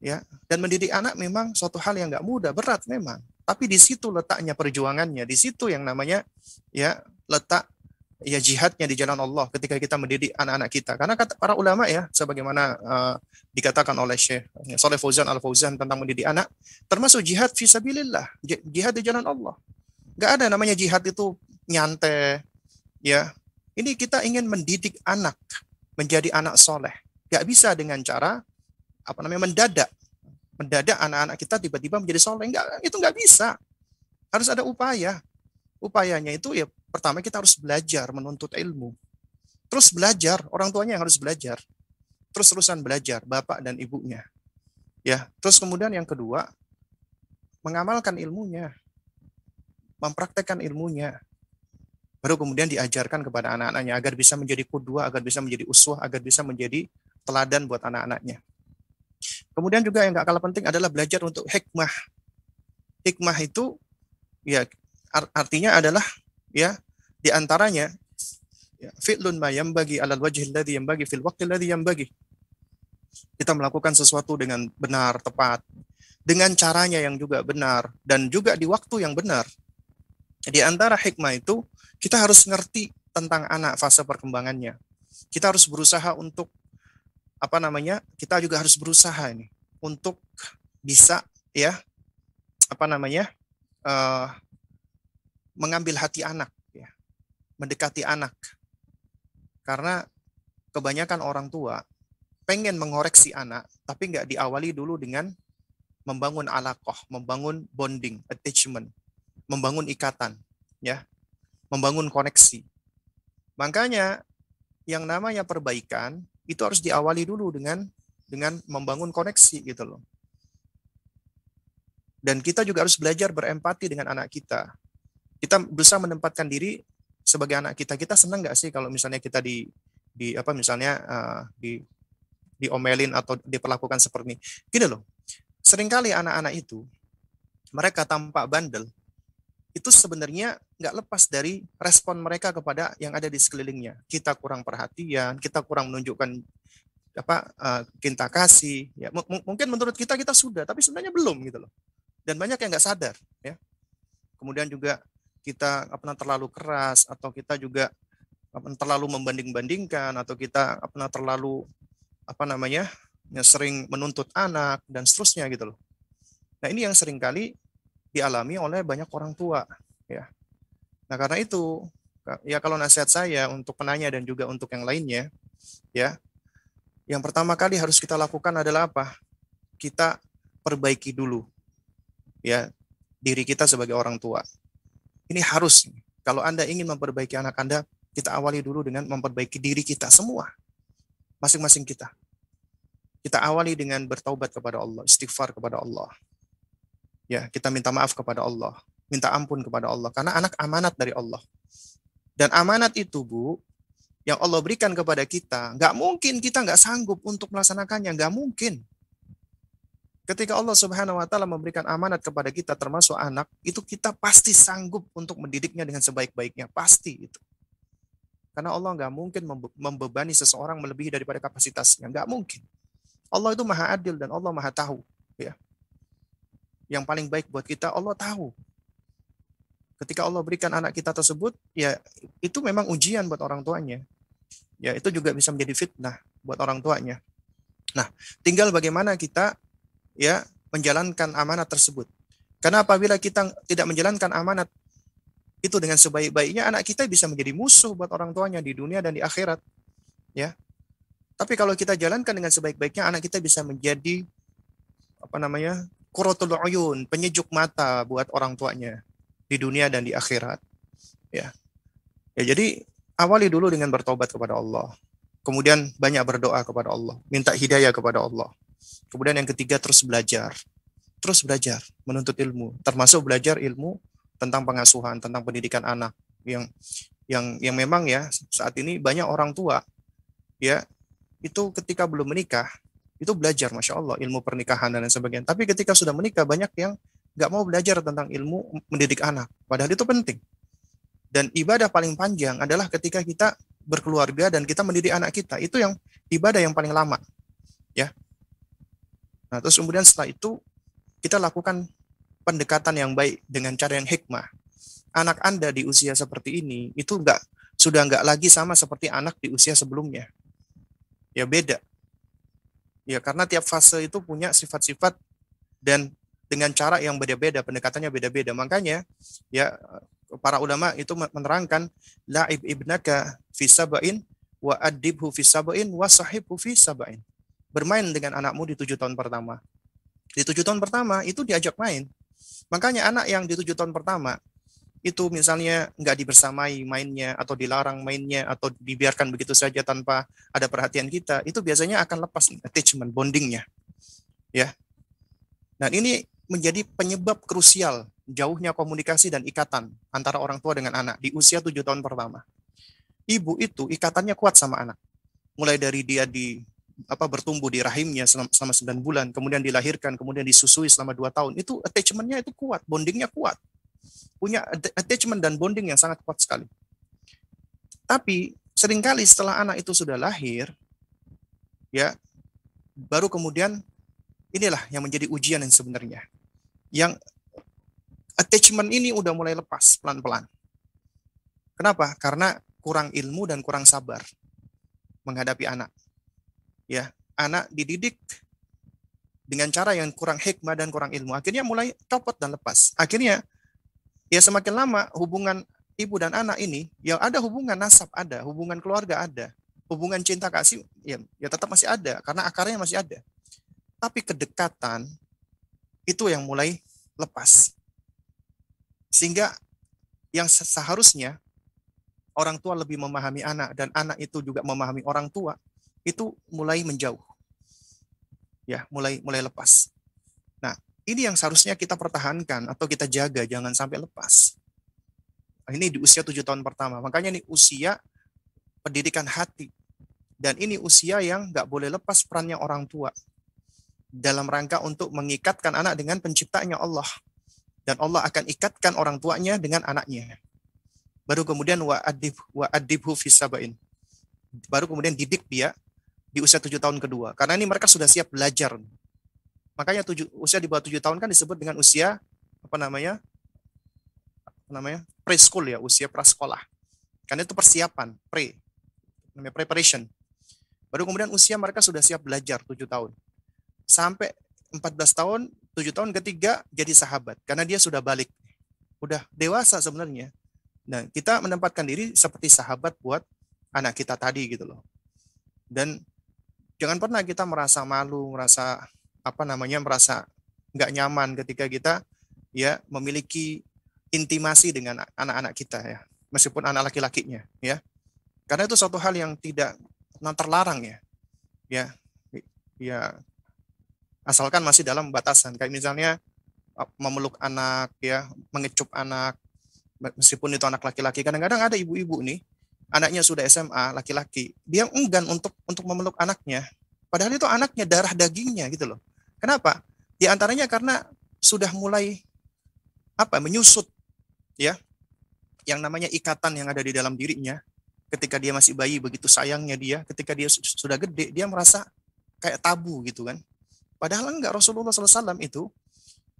ya dan mendidik anak memang suatu hal yang nggak mudah berat memang. Tapi di situ letaknya perjuangannya di situ yang namanya ya letak ya jihadnya di jalan Allah ketika kita mendidik anak-anak kita. Karena kata para ulama ya sebagaimana uh, dikatakan oleh Syekh Saleh Fauzan Al Fauzan tentang mendidik anak termasuk jihad fisabilillah jihad di jalan Allah. Nggak ada namanya jihad itu nyantai ya. Ini kita ingin mendidik anak menjadi anak soleh. Nggak bisa dengan cara apa namanya mendadak. Mendadak anak-anak kita tiba-tiba menjadi soleh. Enggak itu nggak bisa. Harus ada upaya. Upayanya itu ya pertama kita harus belajar menuntut ilmu. Terus belajar orang tuanya yang harus belajar. Terus terusan belajar bapak dan ibunya. Ya terus kemudian yang kedua mengamalkan ilmunya. Mempraktekkan ilmunya. Baru kemudian diajarkan kepada anak-anaknya agar bisa menjadi kudua agar bisa menjadi uswah agar bisa menjadi teladan buat anak-anaknya Kemudian juga yang gak kalah penting adalah belajar untuk hikmah. Hikmah itu ya artinya adalah ya di antaranya ya, fi'lun ma bagi alal wajh alladhi bagi fil waqti alladhi bagi kita melakukan sesuatu dengan benar tepat dengan caranya yang juga benar dan juga di waktu yang benar. Di antara hikmah itu kita harus ngerti tentang anak fase perkembangannya. Kita harus berusaha untuk apa namanya kita juga harus berusaha ini untuk bisa ya apa namanya uh, mengambil hati anak ya mendekati anak. Karena kebanyakan orang tua pengen mengoreksi anak tapi nggak diawali dulu dengan membangun alakoh membangun bonding attachment membangun ikatan ya membangun koneksi. Makanya yang namanya perbaikan itu harus diawali dulu dengan dengan membangun koneksi gitu loh. Dan kita juga harus belajar berempati dengan anak kita. Kita berusaha menempatkan diri sebagai anak kita. Kita senang nggak sih kalau misalnya kita di di apa misalnya uh, di diomelin atau diperlakukan seperti ini. Gini loh. Seringkali anak-anak itu mereka tampak bandel itu sebenarnya nggak lepas dari respon mereka kepada yang ada di sekelilingnya. Kita kurang perhatian, kita kurang menunjukkan apa uh, cinta kasih ya. Mungkin menurut kita kita sudah tapi sebenarnya belum gitu loh. Dan banyak yang nggak sadar ya. Kemudian juga kita apa terlalu keras atau kita juga apa terlalu membanding-bandingkan atau kita apa terlalu apa namanya sering menuntut anak dan seterusnya gitu loh. Nah ini yang sering kali dialami oleh banyak orang tua ya nah karena itu ya kalau nasihat saya untuk penanya dan juga untuk yang lainnya ya yang pertama kali harus kita lakukan adalah apa? Kita perbaiki dulu ya diri kita sebagai orang tua. Ini harus kalau Anda ingin memperbaiki anak Anda, kita awali dulu dengan memperbaiki diri kita semua. Masing-masing kita. Kita awali dengan bertaubat kepada Allah, istighfar kepada Allah. Ya, kita minta maaf kepada Allah, minta ampun kepada Allah karena anak amanat dari Allah. Dan amanat itu, Bu, yang Allah berikan kepada kita, nggak mungkin kita nggak sanggup untuk melaksanakannya, nggak mungkin. Ketika Allah Subhanahu Wa Taala memberikan amanat kepada kita, termasuk anak, itu kita pasti sanggup untuk mendidiknya dengan sebaik-baiknya, pasti itu. Karena Allah nggak mungkin membebani seseorang melebihi daripada kapasitasnya, nggak mungkin. Allah itu maha adil dan Allah maha tahu. Ya. Yang paling baik buat kita, Allah tahu. Ketika Allah berikan anak kita tersebut, ya itu memang ujian buat orang tuanya ya itu juga bisa menjadi fitnah buat orang tuanya. Nah, tinggal bagaimana kita ya menjalankan amanat tersebut. Karena apabila kita tidak menjalankan amanat itu dengan sebaik-baiknya, anak kita bisa menjadi musuh buat orang tuanya di dunia dan di akhirat. Ya. Tapi kalau kita jalankan dengan sebaik-baiknya, anak kita bisa menjadi apa namanya? Qurratul uyun, penyejuk mata buat orang tuanya di dunia dan di akhirat. Ya. Ya, jadi awali dulu dengan bertobat kepada Allah. Kemudian banyak berdoa kepada Allah, minta hidayah kepada Allah. Kemudian yang ketiga terus belajar. Terus belajar, menuntut ilmu, termasuk belajar ilmu tentang pengasuhan, tentang pendidikan anak yang yang yang memang ya saat ini banyak orang tua ya itu ketika belum menikah itu belajar masya Allah ilmu pernikahan dan lain sebagainya. Tapi ketika sudah menikah banyak yang nggak mau belajar tentang ilmu mendidik anak. Padahal itu penting. Dan ibadah paling panjang adalah ketika kita berkeluarga dan kita mendidik anak kita. Itu yang ibadah yang paling lama. Ya. Nah, terus kemudian setelah itu kita lakukan pendekatan yang baik dengan cara yang hikmah. Anak Anda di usia seperti ini itu enggak sudah enggak lagi sama seperti anak di usia sebelumnya. Ya beda. Ya karena tiap fase itu punya sifat-sifat dan dengan cara yang beda-beda, pendekatannya beda-beda. Makanya ya para ulama itu menerangkan la'ib ibnaka fi sab'in wa adibhu fi sab'in wa sahibhu fi sab'in. Bermain dengan anakmu di tujuh tahun pertama. Di tujuh tahun pertama itu diajak main. Makanya anak yang di tujuh tahun pertama itu misalnya nggak dibersamai mainnya atau dilarang mainnya atau dibiarkan begitu saja tanpa ada perhatian kita, itu biasanya akan lepas attachment, bondingnya. Ya. Dan ini menjadi penyebab krusial jauhnya komunikasi dan ikatan antara orang tua dengan anak di usia tujuh tahun pertama. Ibu itu ikatannya kuat sama anak. Mulai dari dia di apa bertumbuh di rahimnya selama, 9 bulan, kemudian dilahirkan, kemudian disusui selama dua tahun. Itu attachmentnya itu kuat, bondingnya kuat. Punya attachment dan bonding yang sangat kuat sekali. Tapi sering kali setelah anak itu sudah lahir, ya baru kemudian inilah yang menjadi ujian yang sebenarnya. Yang attachment ini udah mulai lepas pelan-pelan. Kenapa? Karena kurang ilmu dan kurang sabar menghadapi anak. Ya, anak dididik dengan cara yang kurang hikmah dan kurang ilmu. Akhirnya mulai copot dan lepas. Akhirnya ya semakin lama hubungan ibu dan anak ini ya ada hubungan nasab ada, hubungan keluarga ada, hubungan cinta kasih ya, ya tetap masih ada karena akarnya masih ada. Tapi kedekatan itu yang mulai lepas. Sehingga yang seharusnya orang tua lebih memahami anak dan anak itu juga memahami orang tua, itu mulai menjauh. Ya, mulai mulai lepas. Ini yang seharusnya kita pertahankan atau kita jaga jangan sampai lepas. Ini di usia tujuh tahun pertama. Makanya ini usia pendidikan hati. Dan ini usia yang nggak boleh lepas perannya orang tua dalam rangka untuk mengikatkan anak dengan penciptanya Allah dan Allah akan ikatkan orang tuanya dengan anaknya. Baru kemudian wa adib wa adibhu fisabain. Baru kemudian didik dia di usia tujuh tahun kedua. Karena ini mereka sudah siap belajar. Makanya tujuh, usia di bawah tujuh tahun kan disebut dengan usia apa namanya? Apa namanya? Preschool ya, usia prasekolah. Karena itu persiapan, pre, namanya preparation. Baru kemudian usia mereka sudah siap belajar tujuh tahun. Sampai 14 tahun, tujuh tahun ketiga jadi sahabat. Karena dia sudah balik. Udah dewasa sebenarnya. Nah, kita menempatkan diri seperti sahabat buat anak kita tadi gitu loh. Dan jangan pernah kita merasa malu, merasa apa namanya, merasa nggak nyaman ketika kita ya memiliki intimasi dengan anak-anak kita ya, meskipun anak laki-lakinya ya. Karena itu suatu hal yang tidak terlarang ya. Ya, ya asalkan masih dalam batasan. Kayak misalnya memeluk anak ya, mengecup anak meskipun itu anak laki-laki. Kadang-kadang ada ibu-ibu nih anaknya sudah SMA laki-laki, dia enggan untuk untuk memeluk anaknya. Padahal itu anaknya darah dagingnya gitu loh. Kenapa? Di antaranya karena sudah mulai apa menyusut ya. Yang namanya ikatan yang ada di dalam dirinya. Ketika dia masih bayi begitu sayangnya dia. Ketika dia sudah gede dia merasa kayak tabu gitu kan. Padahal enggak Rasulullah SAW itu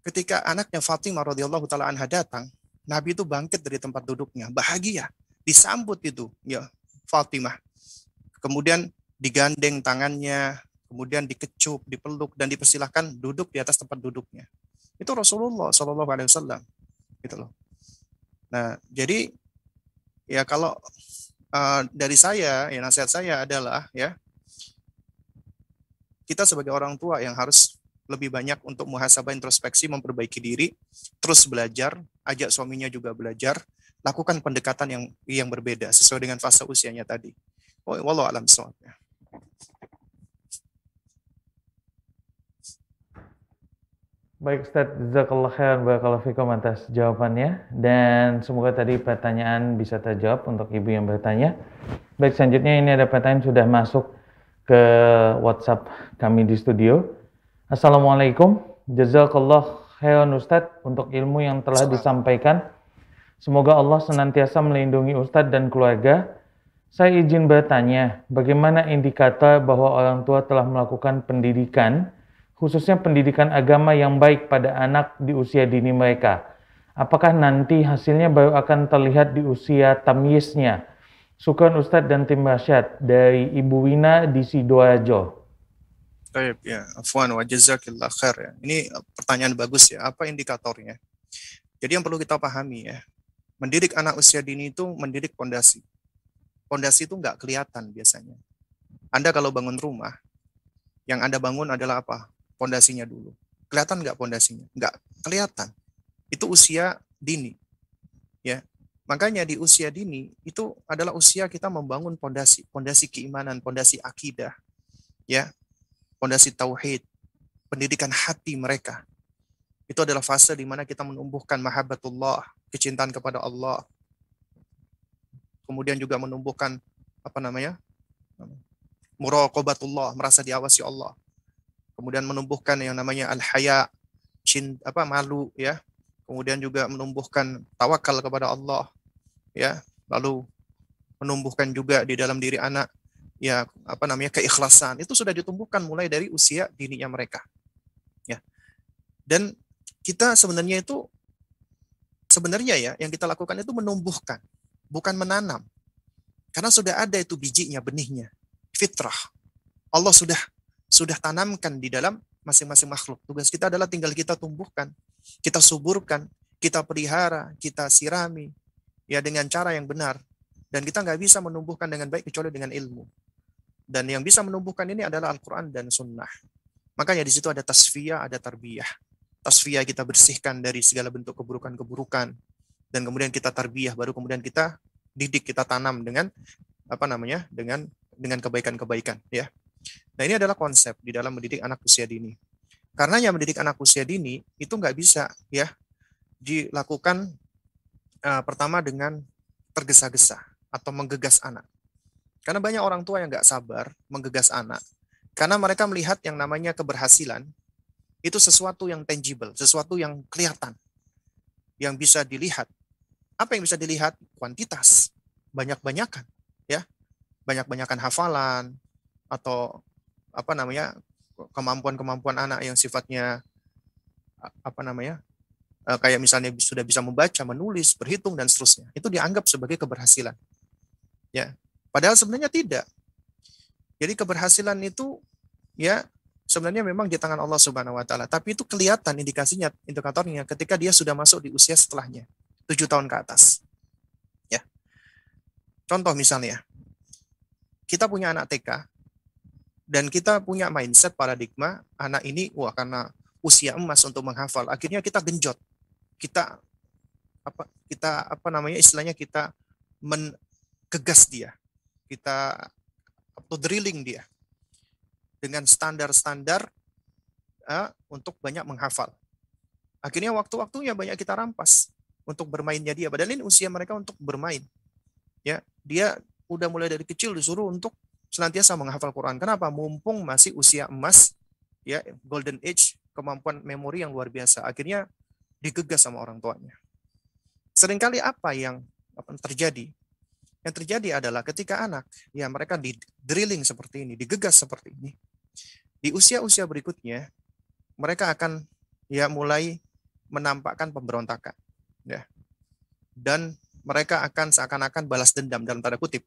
ketika anaknya Fatimah radhiyallahu taala anha datang Nabi itu bangkit dari tempat duduknya bahagia. Disambut itu ya Fatimah. Kemudian digandeng tangannya, kemudian dikecup, dipeluk dan dipersilahkan duduk di atas tempat duduknya. Itu Rasulullah Wasallam, gitu loh. Nah, jadi ya kalau uh, dari saya, ya nasihat saya adalah ya kita sebagai orang tua yang harus lebih banyak untuk muhasabah introspeksi, memperbaiki diri, terus belajar, ajak suaminya juga belajar, lakukan pendekatan yang yang berbeda sesuai dengan fase usianya tadi. Wallahu alam ya. Baik Ustaz, Jazakallah khairan barakallahu fikum atas jawabannya dan semoga tadi pertanyaan bisa terjawab untuk ibu yang bertanya. Baik selanjutnya ini ada pertanyaan sudah masuk ke WhatsApp kami di studio. Assalamualaikum, Jazakallah khairan Ustaz untuk ilmu yang telah disampaikan. Semoga Allah senantiasa melindungi Ustadz dan keluarga. Saya izin bertanya, bagaimana indikator bahwa orang tua telah melakukan pendidikan, khususnya pendidikan agama yang baik pada anak di usia dini mereka? Apakah nanti hasilnya baru akan terlihat di usia tamyiznya? Syukran Ustadz dan tim Rasyad dari Ibu Wina di Sidoarjo. Baik, ya. Afwan wa jazakillah khair ya. Ini pertanyaan bagus ya. Apa indikatornya? Jadi yang perlu kita pahami ya, mendidik anak usia dini itu mendidik pondasi. Pondasi itu nggak kelihatan biasanya. Anda kalau bangun rumah, yang Anda bangun adalah apa? Pondasinya dulu. Kelihatan nggak pondasinya? Nggak kelihatan. Itu usia dini. Ya, Makanya di usia dini itu adalah usia kita membangun pondasi, pondasi keimanan, pondasi akidah, ya, pondasi tauhid, pendidikan hati mereka. Itu adalah fase di mana kita menumbuhkan mahabbatullah, kecintaan kepada Allah. Kemudian juga menumbuhkan apa namanya? muraqabatullah, merasa diawasi Allah. Kemudian menumbuhkan yang namanya al-haya, cinta apa malu ya. Kemudian juga menumbuhkan tawakal kepada Allah ya. Lalu menumbuhkan juga di dalam diri anak ya apa namanya keikhlasan. Itu sudah ditumbuhkan mulai dari usia dininya mereka. Ya. Dan kita sebenarnya itu sebenarnya ya yang kita lakukan itu menumbuhkan, bukan menanam. Karena sudah ada itu bijinya, benihnya, fitrah. Allah sudah sudah tanamkan di dalam masing-masing makhluk. Tugas kita adalah tinggal kita tumbuhkan, kita suburkan, kita pelihara, kita sirami, ya dengan cara yang benar. Dan kita nggak bisa menumbuhkan dengan baik kecuali dengan ilmu. Dan yang bisa menumbuhkan ini adalah Al-Quran dan Sunnah. Makanya di situ ada tasfiyah, ada tarbiyah tasfiyah kita bersihkan dari segala bentuk keburukan-keburukan dan kemudian kita tarbiyah baru kemudian kita didik kita tanam dengan apa namanya dengan dengan kebaikan-kebaikan ya nah ini adalah konsep di dalam mendidik anak usia dini karena yang mendidik anak usia dini itu nggak bisa ya dilakukan uh, pertama dengan tergesa-gesa atau menggegas anak karena banyak orang tua yang nggak sabar menggegas anak karena mereka melihat yang namanya keberhasilan itu sesuatu yang tangible, sesuatu yang kelihatan, yang bisa dilihat. Apa yang bisa dilihat? Kuantitas, banyak-banyakan, ya, banyak-banyakan hafalan, atau apa namanya kemampuan-kemampuan anak yang sifatnya apa namanya eh, kayak misalnya sudah bisa membaca, menulis, berhitung dan seterusnya. Itu dianggap sebagai keberhasilan. Ya. Padahal sebenarnya tidak. Jadi keberhasilan itu ya sebenarnya memang di tangan Allah Subhanahu wa taala, tapi itu kelihatan indikasinya, indikatornya ketika dia sudah masuk di usia setelahnya, tujuh tahun ke atas. Ya. Contoh misalnya, kita punya anak TK dan kita punya mindset paradigma anak ini wah karena usia emas untuk menghafal, akhirnya kita genjot. Kita apa kita apa namanya istilahnya kita mengegas dia. Kita atau drilling dia dengan standar-standar uh, untuk banyak menghafal. Akhirnya waktu-waktunya banyak kita rampas untuk bermainnya dia. Padahal ini usia mereka untuk bermain. Ya, dia udah mulai dari kecil disuruh untuk senantiasa menghafal Quran. Kenapa? Mumpung masih usia emas, ya golden age, kemampuan memori yang luar biasa. Akhirnya digegas sama orang tuanya. Seringkali apa yang terjadi? Yang terjadi adalah ketika anak, ya mereka di drilling seperti ini, digegas seperti ini, di usia-usia berikutnya, mereka akan ya mulai menampakkan pemberontakan. Ya. Dan mereka akan seakan-akan balas dendam dalam tanda kutip.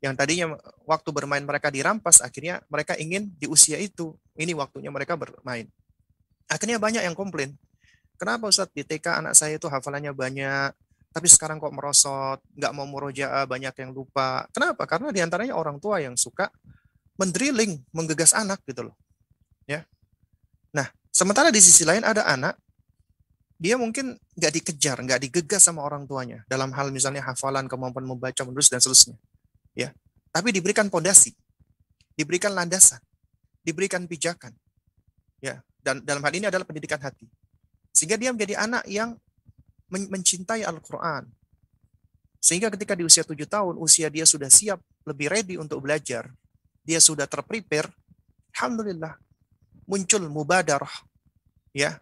Yang tadinya waktu bermain mereka dirampas, akhirnya mereka ingin di usia itu, ini waktunya mereka bermain. Akhirnya banyak yang komplain. Kenapa Ustadz di TK anak saya itu hafalannya banyak, tapi sekarang kok merosot, nggak mau murojaah, banyak yang lupa. Kenapa? Karena di antaranya orang tua yang suka mendrilling, menggegas anak gitu loh. Ya. Nah, sementara di sisi lain ada anak, dia mungkin nggak dikejar, nggak digegas sama orang tuanya dalam hal misalnya hafalan, kemampuan membaca, menulis dan seterusnya. Ya, tapi diberikan pondasi, diberikan landasan, diberikan pijakan. Ya, dan dalam hal ini adalah pendidikan hati. Sehingga dia menjadi anak yang mencintai Al-Quran. Sehingga ketika di usia tujuh tahun, usia dia sudah siap, lebih ready untuk belajar. Dia sudah terprepare. Alhamdulillah. Muncul mubadarah. Ya.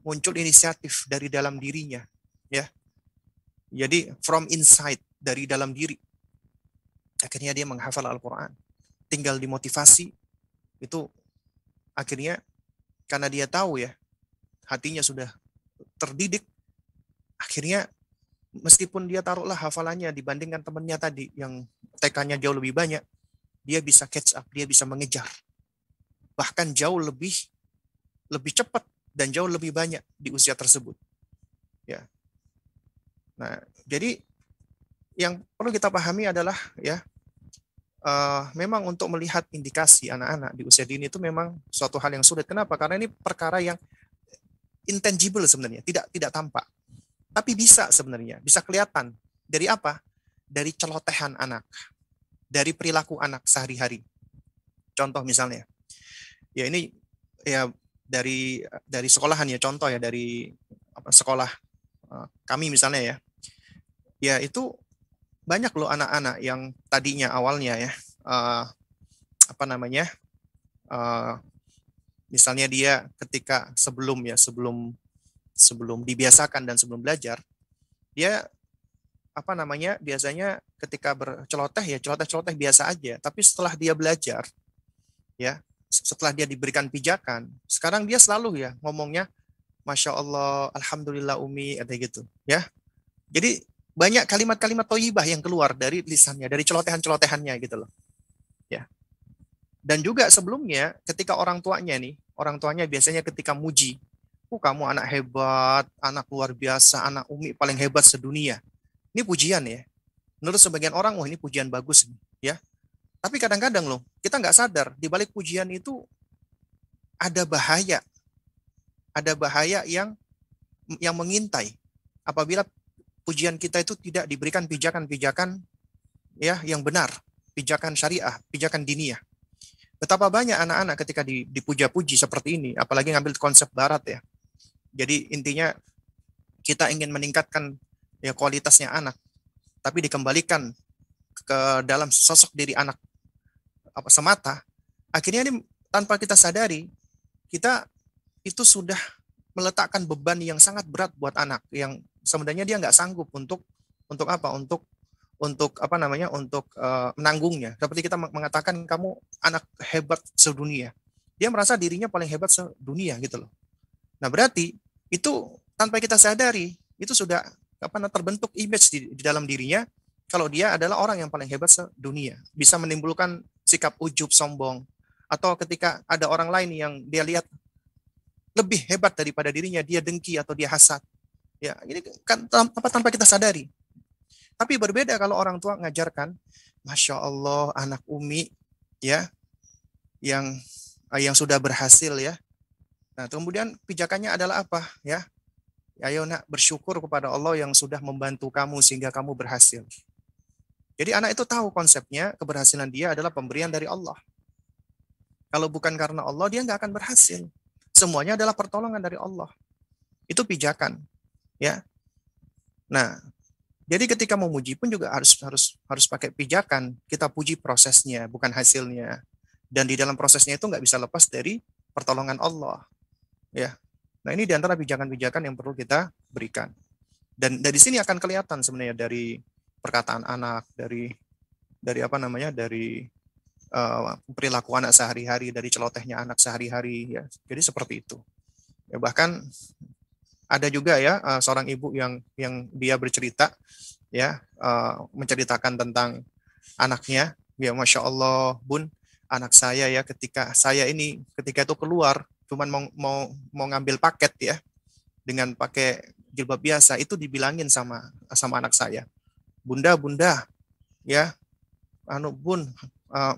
Muncul inisiatif dari dalam dirinya. Ya. Jadi from inside, dari dalam diri. Akhirnya dia menghafal Al-Quran. Tinggal dimotivasi. Itu akhirnya karena dia tahu ya, hatinya sudah terdidik, akhirnya meskipun dia taruhlah hafalannya dibandingkan temannya tadi yang TK-nya jauh lebih banyak, dia bisa catch up, dia bisa mengejar. Bahkan jauh lebih lebih cepat dan jauh lebih banyak di usia tersebut. Ya. Nah, jadi yang perlu kita pahami adalah ya uh, memang untuk melihat indikasi anak-anak di usia dini itu memang suatu hal yang sulit. Kenapa? Karena ini perkara yang intangible sebenarnya, tidak tidak tampak. Tapi bisa sebenarnya, bisa kelihatan. Dari apa? Dari celotehan anak. Dari perilaku anak sehari-hari. Contoh misalnya. Ya ini ya dari dari sekolahan ya contoh ya dari apa, sekolah eh, kami misalnya ya. Ya itu banyak loh anak-anak yang tadinya awalnya ya uh, apa namanya uh, misalnya dia ketika sebelum ya sebelum sebelum dibiasakan dan sebelum belajar, dia apa namanya biasanya ketika berceloteh ya celoteh-celoteh biasa aja. Tapi setelah dia belajar, ya setelah dia diberikan pijakan, sekarang dia selalu ya ngomongnya, masya Allah, alhamdulillah umi, ada gitu, ya. Jadi banyak kalimat-kalimat toyibah yang keluar dari lisannya, dari celotehan-celotehannya gitu loh, ya. Dan juga sebelumnya ketika orang tuanya nih, orang tuanya biasanya ketika muji, oh kamu anak hebat, anak luar biasa, anak umi paling hebat sedunia. Ini pujian ya. Menurut sebagian orang, wah ini pujian bagus ya. Tapi kadang-kadang loh, kita nggak sadar di balik pujian itu ada bahaya, ada bahaya yang yang mengintai apabila pujian kita itu tidak diberikan pijakan-pijakan ya yang benar, pijakan syariah, pijakan diniyah. Betapa banyak anak-anak ketika dipuja-puji seperti ini, apalagi ngambil konsep barat ya. Jadi intinya kita ingin meningkatkan ya kualitasnya anak, tapi dikembalikan ke dalam sosok diri anak apa semata, akhirnya ini tanpa kita sadari kita itu sudah meletakkan beban yang sangat berat buat anak yang sebenarnya dia nggak sanggup untuk untuk apa? Untuk untuk apa namanya? Untuk uh, menanggungnya. Seperti kita mengatakan kamu anak hebat sedunia. Dia merasa dirinya paling hebat sedunia gitu loh. Nah berarti itu tanpa kita sadari itu sudah apa terbentuk image di, di dalam dirinya kalau dia adalah orang yang paling hebat sedunia. Bisa menimbulkan sikap ujub sombong atau ketika ada orang lain yang dia lihat lebih hebat daripada dirinya dia dengki atau dia hasad ya ini kan tanpa, tanpa kita sadari tapi berbeda kalau orang tua ngajarkan, masya Allah anak umi ya yang yang sudah berhasil ya. Nah kemudian pijakannya adalah apa ya? Ayo nak bersyukur kepada Allah yang sudah membantu kamu sehingga kamu berhasil. Jadi anak itu tahu konsepnya keberhasilan dia adalah pemberian dari Allah. Kalau bukan karena Allah dia nggak akan berhasil. Semuanya adalah pertolongan dari Allah. Itu pijakan, ya. Nah, jadi ketika memuji pun juga harus harus harus pakai pijakan. Kita puji prosesnya, bukan hasilnya. Dan di dalam prosesnya itu nggak bisa lepas dari pertolongan Allah. Ya. Nah ini di antara pijakan-pijakan yang perlu kita berikan. Dan dari sini akan kelihatan sebenarnya dari perkataan anak, dari dari apa namanya, dari uh, perilaku anak sehari-hari, dari celotehnya anak sehari-hari. Ya. Jadi seperti itu. Ya, bahkan ada juga ya uh, seorang ibu yang yang dia bercerita ya uh, menceritakan tentang anaknya. Ya masya Allah bun anak saya ya ketika saya ini ketika itu keluar cuman mau mau mau ngambil paket ya dengan pakai jilbab biasa itu dibilangin sama sama anak saya. Bunda bunda ya anu bun uh,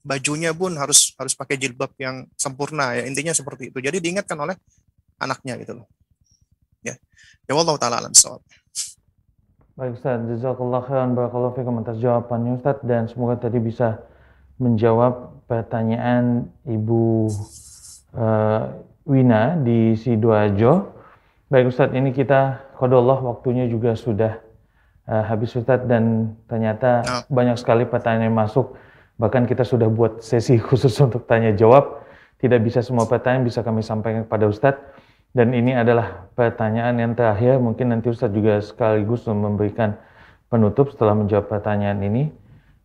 bajunya bun harus harus pakai jilbab yang sempurna ya intinya seperti itu. Jadi diingatkan oleh anaknya gitu loh. Ya. Ya Allah taala alam soal. Baik Ustaz, jazakallah khairan barakallahu fikum atas jawabannya Ustaz dan semoga tadi bisa menjawab pertanyaan Ibu uh, Wina di Sidoarjo. Baik Ustaz, ini kita kodollah waktunya juga sudah uh, habis Ustaz dan ternyata oh. banyak sekali pertanyaan yang masuk. Bahkan kita sudah buat sesi khusus untuk tanya jawab. Tidak bisa semua pertanyaan bisa kami sampaikan kepada Ustadz. Dan ini adalah pertanyaan yang terakhir, mungkin nanti Ustaz juga sekaligus memberikan penutup setelah menjawab pertanyaan ini.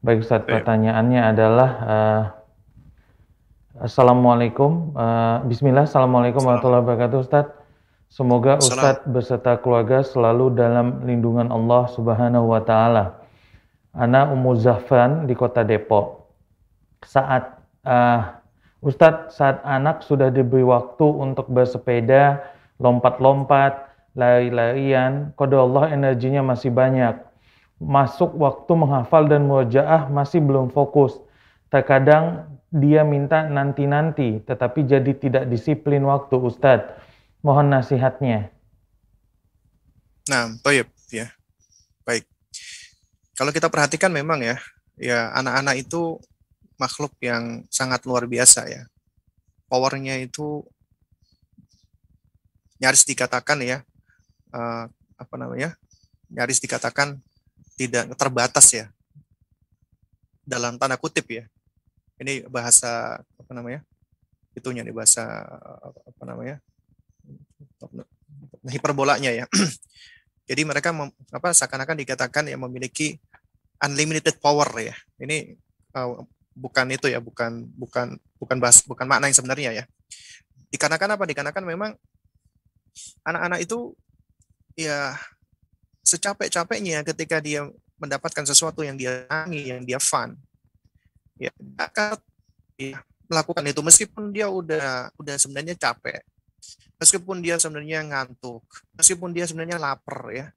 Baik Ustaz, pertanyaannya adalah uh, Assalamualaikum, uh, Bismillah, Assalamualaikum warahmatullahi wabarakatuh Ustaz. Semoga Ustaz beserta keluarga selalu dalam lindungan Allah Subhanahu wa taala. Ana Ummu Zafran di Kota Depok. Saat uh, Ustadz, saat anak sudah diberi waktu untuk bersepeda, lompat-lompat, lari-larian, kode Allah energinya masih banyak. Masuk waktu menghafal dan mujaah masih belum fokus. Terkadang dia minta nanti-nanti, tetapi jadi tidak disiplin waktu Ustadz. Mohon nasihatnya. Nah, baik ya. Baik. Kalau kita perhatikan memang ya, ya anak-anak itu makhluk yang sangat luar biasa ya. Powernya itu nyaris dikatakan ya, uh, apa namanya, nyaris dikatakan tidak terbatas ya, dalam tanda kutip ya. Ini bahasa apa namanya, itunya nih bahasa apa namanya, hiperbolanya ya. Jadi mereka apa seakan-akan dikatakan yang memiliki unlimited power ya. Ini uh, bukan itu ya, bukan bukan bukan bahas bukan makna yang sebenarnya ya. Dikarenakan apa? Dikarenakan memang anak-anak itu ya secapek-capeknya ketika dia mendapatkan sesuatu yang dia senangi, yang dia fun, ya akan ya, melakukan itu meskipun dia udah udah sebenarnya capek, meskipun dia sebenarnya ngantuk, meskipun dia sebenarnya lapar ya,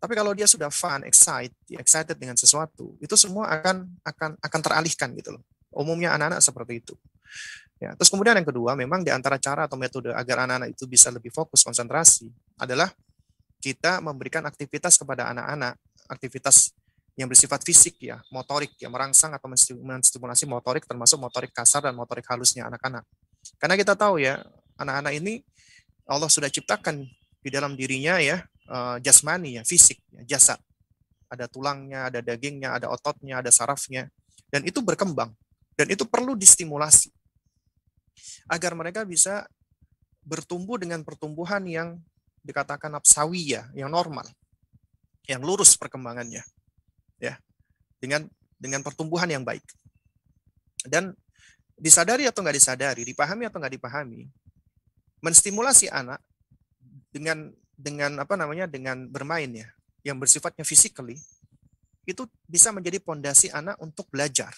tapi kalau dia sudah fun, excited, excited dengan sesuatu, itu semua akan akan akan teralihkan gitu loh. Umumnya anak-anak seperti itu. Ya, terus kemudian yang kedua, memang di antara cara atau metode agar anak-anak itu bisa lebih fokus konsentrasi adalah kita memberikan aktivitas kepada anak-anak, aktivitas yang bersifat fisik ya, motorik ya, merangsang atau menstimulasi motorik termasuk motorik kasar dan motorik halusnya anak-anak. Karena kita tahu ya, anak-anak ini Allah sudah ciptakan di dalam dirinya ya uh, jasmani ya, fisik, ya, jasad. Ada tulangnya, ada dagingnya, ada ototnya, ada sarafnya. Dan itu berkembang. Dan itu perlu distimulasi. Agar mereka bisa bertumbuh dengan pertumbuhan yang dikatakan ya, yang normal. yang lurus perkembangannya ya dengan dengan pertumbuhan yang baik dan disadari atau nggak disadari dipahami atau nggak dipahami menstimulasi anak dengan dengan apa namanya dengan bermain ya yang bersifatnya physically itu bisa menjadi pondasi anak untuk belajar.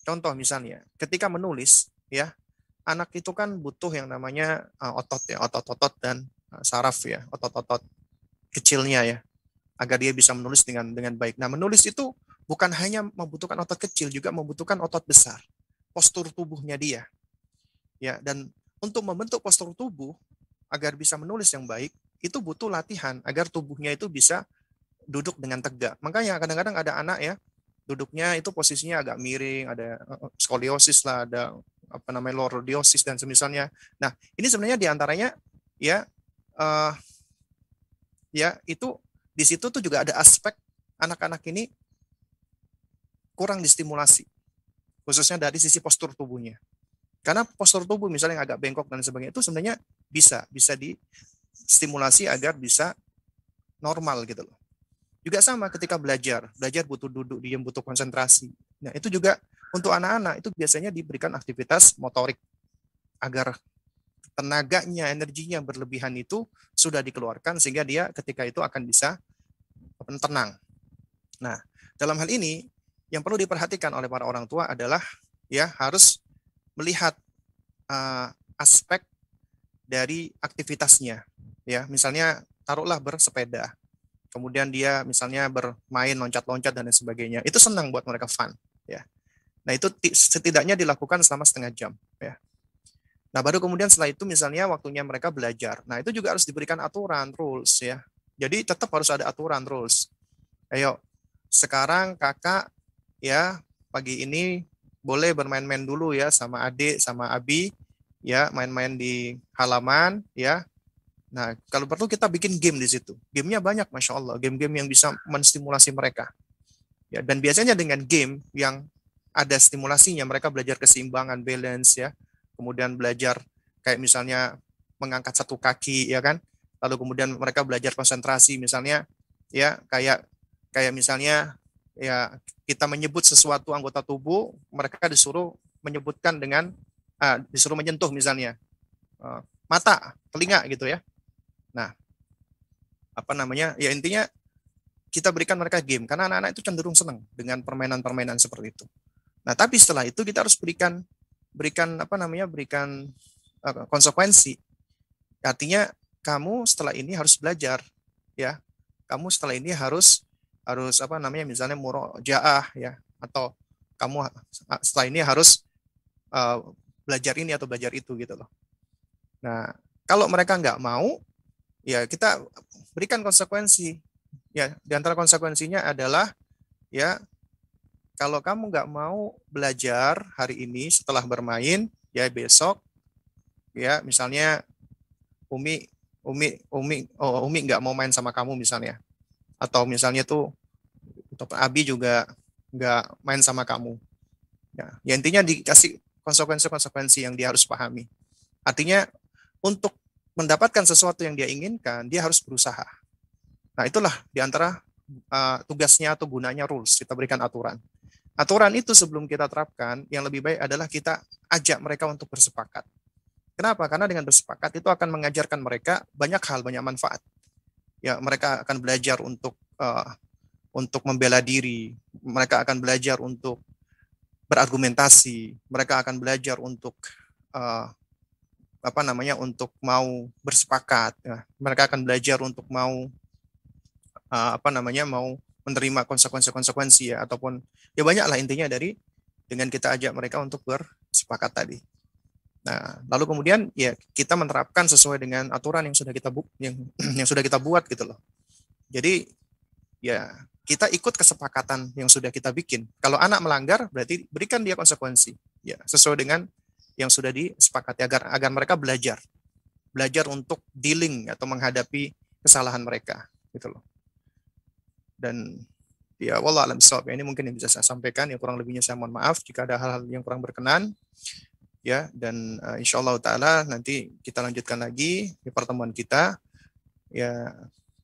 Contoh misalnya, ketika menulis ya, anak itu kan butuh yang namanya uh, otot ya, otot-otot dan uh, saraf ya, otot-otot kecilnya ya, agar dia bisa menulis dengan dengan baik. Nah, menulis itu bukan hanya membutuhkan otot kecil, juga membutuhkan otot besar, postur tubuhnya dia. Ya, dan untuk membentuk postur tubuh agar bisa menulis yang baik, itu butuh latihan agar tubuhnya itu bisa duduk dengan tegak. Makanya kadang-kadang ada anak ya, duduknya itu posisinya agak miring, ada eh, skoliosis lah, ada apa namanya lordiosis dan semisalnya. Nah, ini sebenarnya di antaranya ya uh, ya itu di situ tuh juga ada aspek anak-anak ini kurang distimulasi, khususnya dari sisi postur tubuhnya. Karena postur tubuh misalnya yang agak bengkok dan sebagainya itu sebenarnya bisa bisa distimulasi agar bisa normal gitu loh. Juga sama ketika belajar, belajar butuh duduk, diam, butuh konsentrasi. Nah, itu juga untuk anak-anak itu biasanya diberikan aktivitas motorik agar tenaganya, energinya berlebihan itu sudah dikeluarkan sehingga dia ketika itu akan bisa tenang. Nah, dalam hal ini yang perlu diperhatikan oleh para orang tua adalah ya harus melihat uh, aspek dari aktivitasnya. Ya, misalnya taruhlah bersepeda kemudian dia misalnya bermain loncat-loncat dan lain sebagainya itu senang buat mereka fun ya. Nah itu setidaknya dilakukan selama setengah jam ya. Nah baru kemudian setelah itu misalnya waktunya mereka belajar. Nah itu juga harus diberikan aturan rules ya. Jadi tetap harus ada aturan rules. Ayo sekarang kakak ya pagi ini boleh bermain-main dulu ya sama adik sama abi ya main-main di halaman ya Nah, kalau perlu kita bikin game di situ. Gamenya banyak, masya Allah. Game-game yang bisa menstimulasi mereka. Ya, dan biasanya dengan game yang ada stimulasinya, mereka belajar keseimbangan, balance, ya. Kemudian belajar kayak misalnya mengangkat satu kaki, ya kan. Lalu kemudian mereka belajar konsentrasi, misalnya, ya kayak kayak misalnya ya kita menyebut sesuatu anggota tubuh, mereka disuruh menyebutkan dengan uh, disuruh menyentuh misalnya uh, mata, telinga gitu ya Nah, apa namanya? Ya intinya kita berikan mereka game karena anak-anak itu cenderung senang dengan permainan-permainan seperti itu. Nah, tapi setelah itu kita harus berikan berikan apa namanya? berikan uh, konsekuensi. Artinya kamu setelah ini harus belajar ya. Kamu setelah ini harus harus apa namanya? misalnya murojaah ya atau kamu setelah ini harus uh, belajar ini atau belajar itu gitu loh. Nah, kalau mereka nggak mau, ya kita berikan konsekuensi. Ya, di antara konsekuensinya adalah ya kalau kamu nggak mau belajar hari ini setelah bermain, ya besok ya misalnya Umi Umi Umi oh Umi nggak mau main sama kamu misalnya. Atau misalnya tuh Abi juga nggak main sama kamu. Ya, ya intinya dikasih konsekuensi-konsekuensi yang dia harus pahami. Artinya untuk mendapatkan sesuatu yang dia inginkan, dia harus berusaha. Nah, itulah di antara uh, tugasnya atau gunanya rules, kita berikan aturan. Aturan itu sebelum kita terapkan, yang lebih baik adalah kita ajak mereka untuk bersepakat. Kenapa? Karena dengan bersepakat itu akan mengajarkan mereka banyak hal, banyak manfaat. Ya, mereka akan belajar untuk uh, untuk membela diri, mereka akan belajar untuk berargumentasi, mereka akan belajar untuk uh, apa namanya untuk mau bersepakat ya. mereka akan belajar untuk mau uh, apa namanya mau menerima konsekuensi-konsekuensi ya ataupun ya banyak lah intinya dari dengan kita ajak mereka untuk bersepakat tadi. Nah, lalu kemudian ya kita menerapkan sesuai dengan aturan yang sudah kita yang yang sudah kita buat gitu loh. Jadi ya kita ikut kesepakatan yang sudah kita bikin. Kalau anak melanggar berarti berikan dia konsekuensi. Ya sesuai dengan yang sudah disepakati agar agar mereka belajar. Belajar untuk dealing atau menghadapi kesalahan mereka gitu loh. Dan ya wallah alam ya ini mungkin yang bisa saya sampaikan. Ya kurang lebihnya saya mohon maaf jika ada hal-hal yang kurang berkenan. Ya dan uh, insya Allah taala nanti kita lanjutkan lagi di pertemuan kita. Ya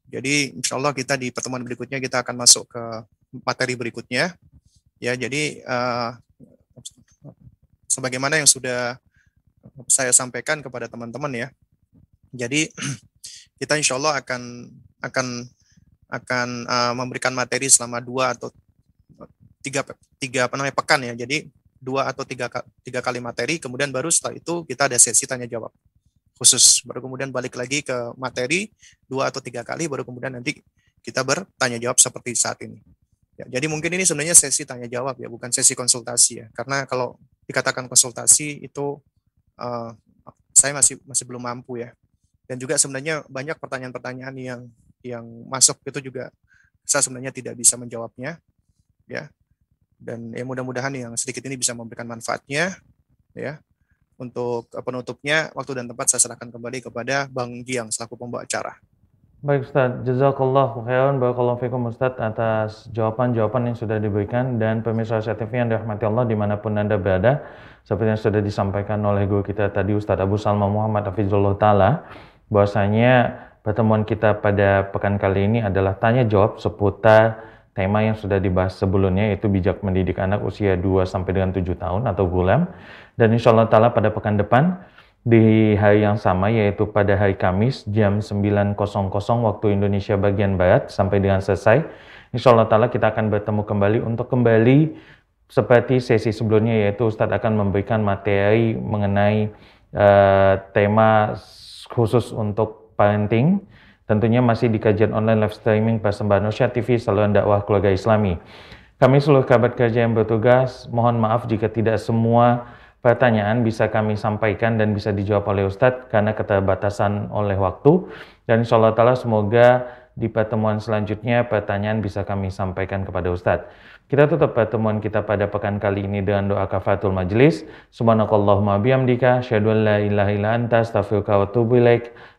Jadi insya Allah kita di pertemuan berikutnya kita akan masuk ke materi berikutnya. Ya, jadi uh, sebagaimana yang sudah saya sampaikan kepada teman-teman ya. Jadi kita insya Allah akan akan akan uh, memberikan materi selama dua atau tiga tiga apa namanya pekan ya. Jadi dua atau tiga tiga kali materi, kemudian baru setelah itu kita ada sesi tanya jawab khusus. Baru kemudian balik lagi ke materi dua atau tiga kali, baru kemudian nanti kita bertanya jawab seperti saat ini. Ya, jadi mungkin ini sebenarnya sesi tanya jawab ya, bukan sesi konsultasi ya. Karena kalau dikatakan konsultasi itu uh, saya masih masih belum mampu ya. Dan juga sebenarnya banyak pertanyaan-pertanyaan yang yang masuk itu juga saya sebenarnya tidak bisa menjawabnya ya. Dan ya mudah-mudahan yang sedikit ini bisa memberikan manfaatnya ya. Untuk penutupnya waktu dan tempat saya serahkan kembali kepada Bang Giang selaku pembawa acara. Baik Ustaz, jazakallah khairan barakallahu fikum Ustaz atas jawaban-jawaban yang sudah diberikan. Dan pemirsa TV yang dirahmati Allah di mana pun Anda berada seperti yang sudah disampaikan oleh guru kita tadi Ustadz Abu Salma Muhammad Hafizullah Ta'ala bahwasanya pertemuan kita pada pekan kali ini adalah tanya jawab seputar tema yang sudah dibahas sebelumnya yaitu bijak mendidik anak usia 2 sampai dengan 7 tahun atau gulam dan insya Allah Ta'ala pada pekan depan di hari yang sama yaitu pada hari Kamis jam 9.00 waktu Indonesia bagian Barat sampai dengan selesai. Insya Allah Ta'ala kita akan bertemu kembali untuk kembali seperti sesi sebelumnya yaitu Ustadz akan memberikan materi mengenai uh, tema khusus untuk parenting. Tentunya masih di kajian online live streaming persembahan Nusyat TV saluran dakwah keluarga islami. Kami seluruh kabar kerja yang bertugas, mohon maaf jika tidak semua pertanyaan bisa kami sampaikan dan bisa dijawab oleh Ustadz karena keterbatasan oleh waktu. Dan insya Allah ta'ala semoga di pertemuan selanjutnya pertanyaan bisa kami sampaikan kepada Ustadz. Kita tutup pertemuan kita pada pekan kali ini dengan doa kafatul majlis. Subhanakallahumma bihamdika, syahadu an la ilaha illa anta, astaghfiruka wa.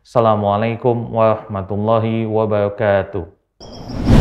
Assalamualaikum warahmatullahi wabarakatuh.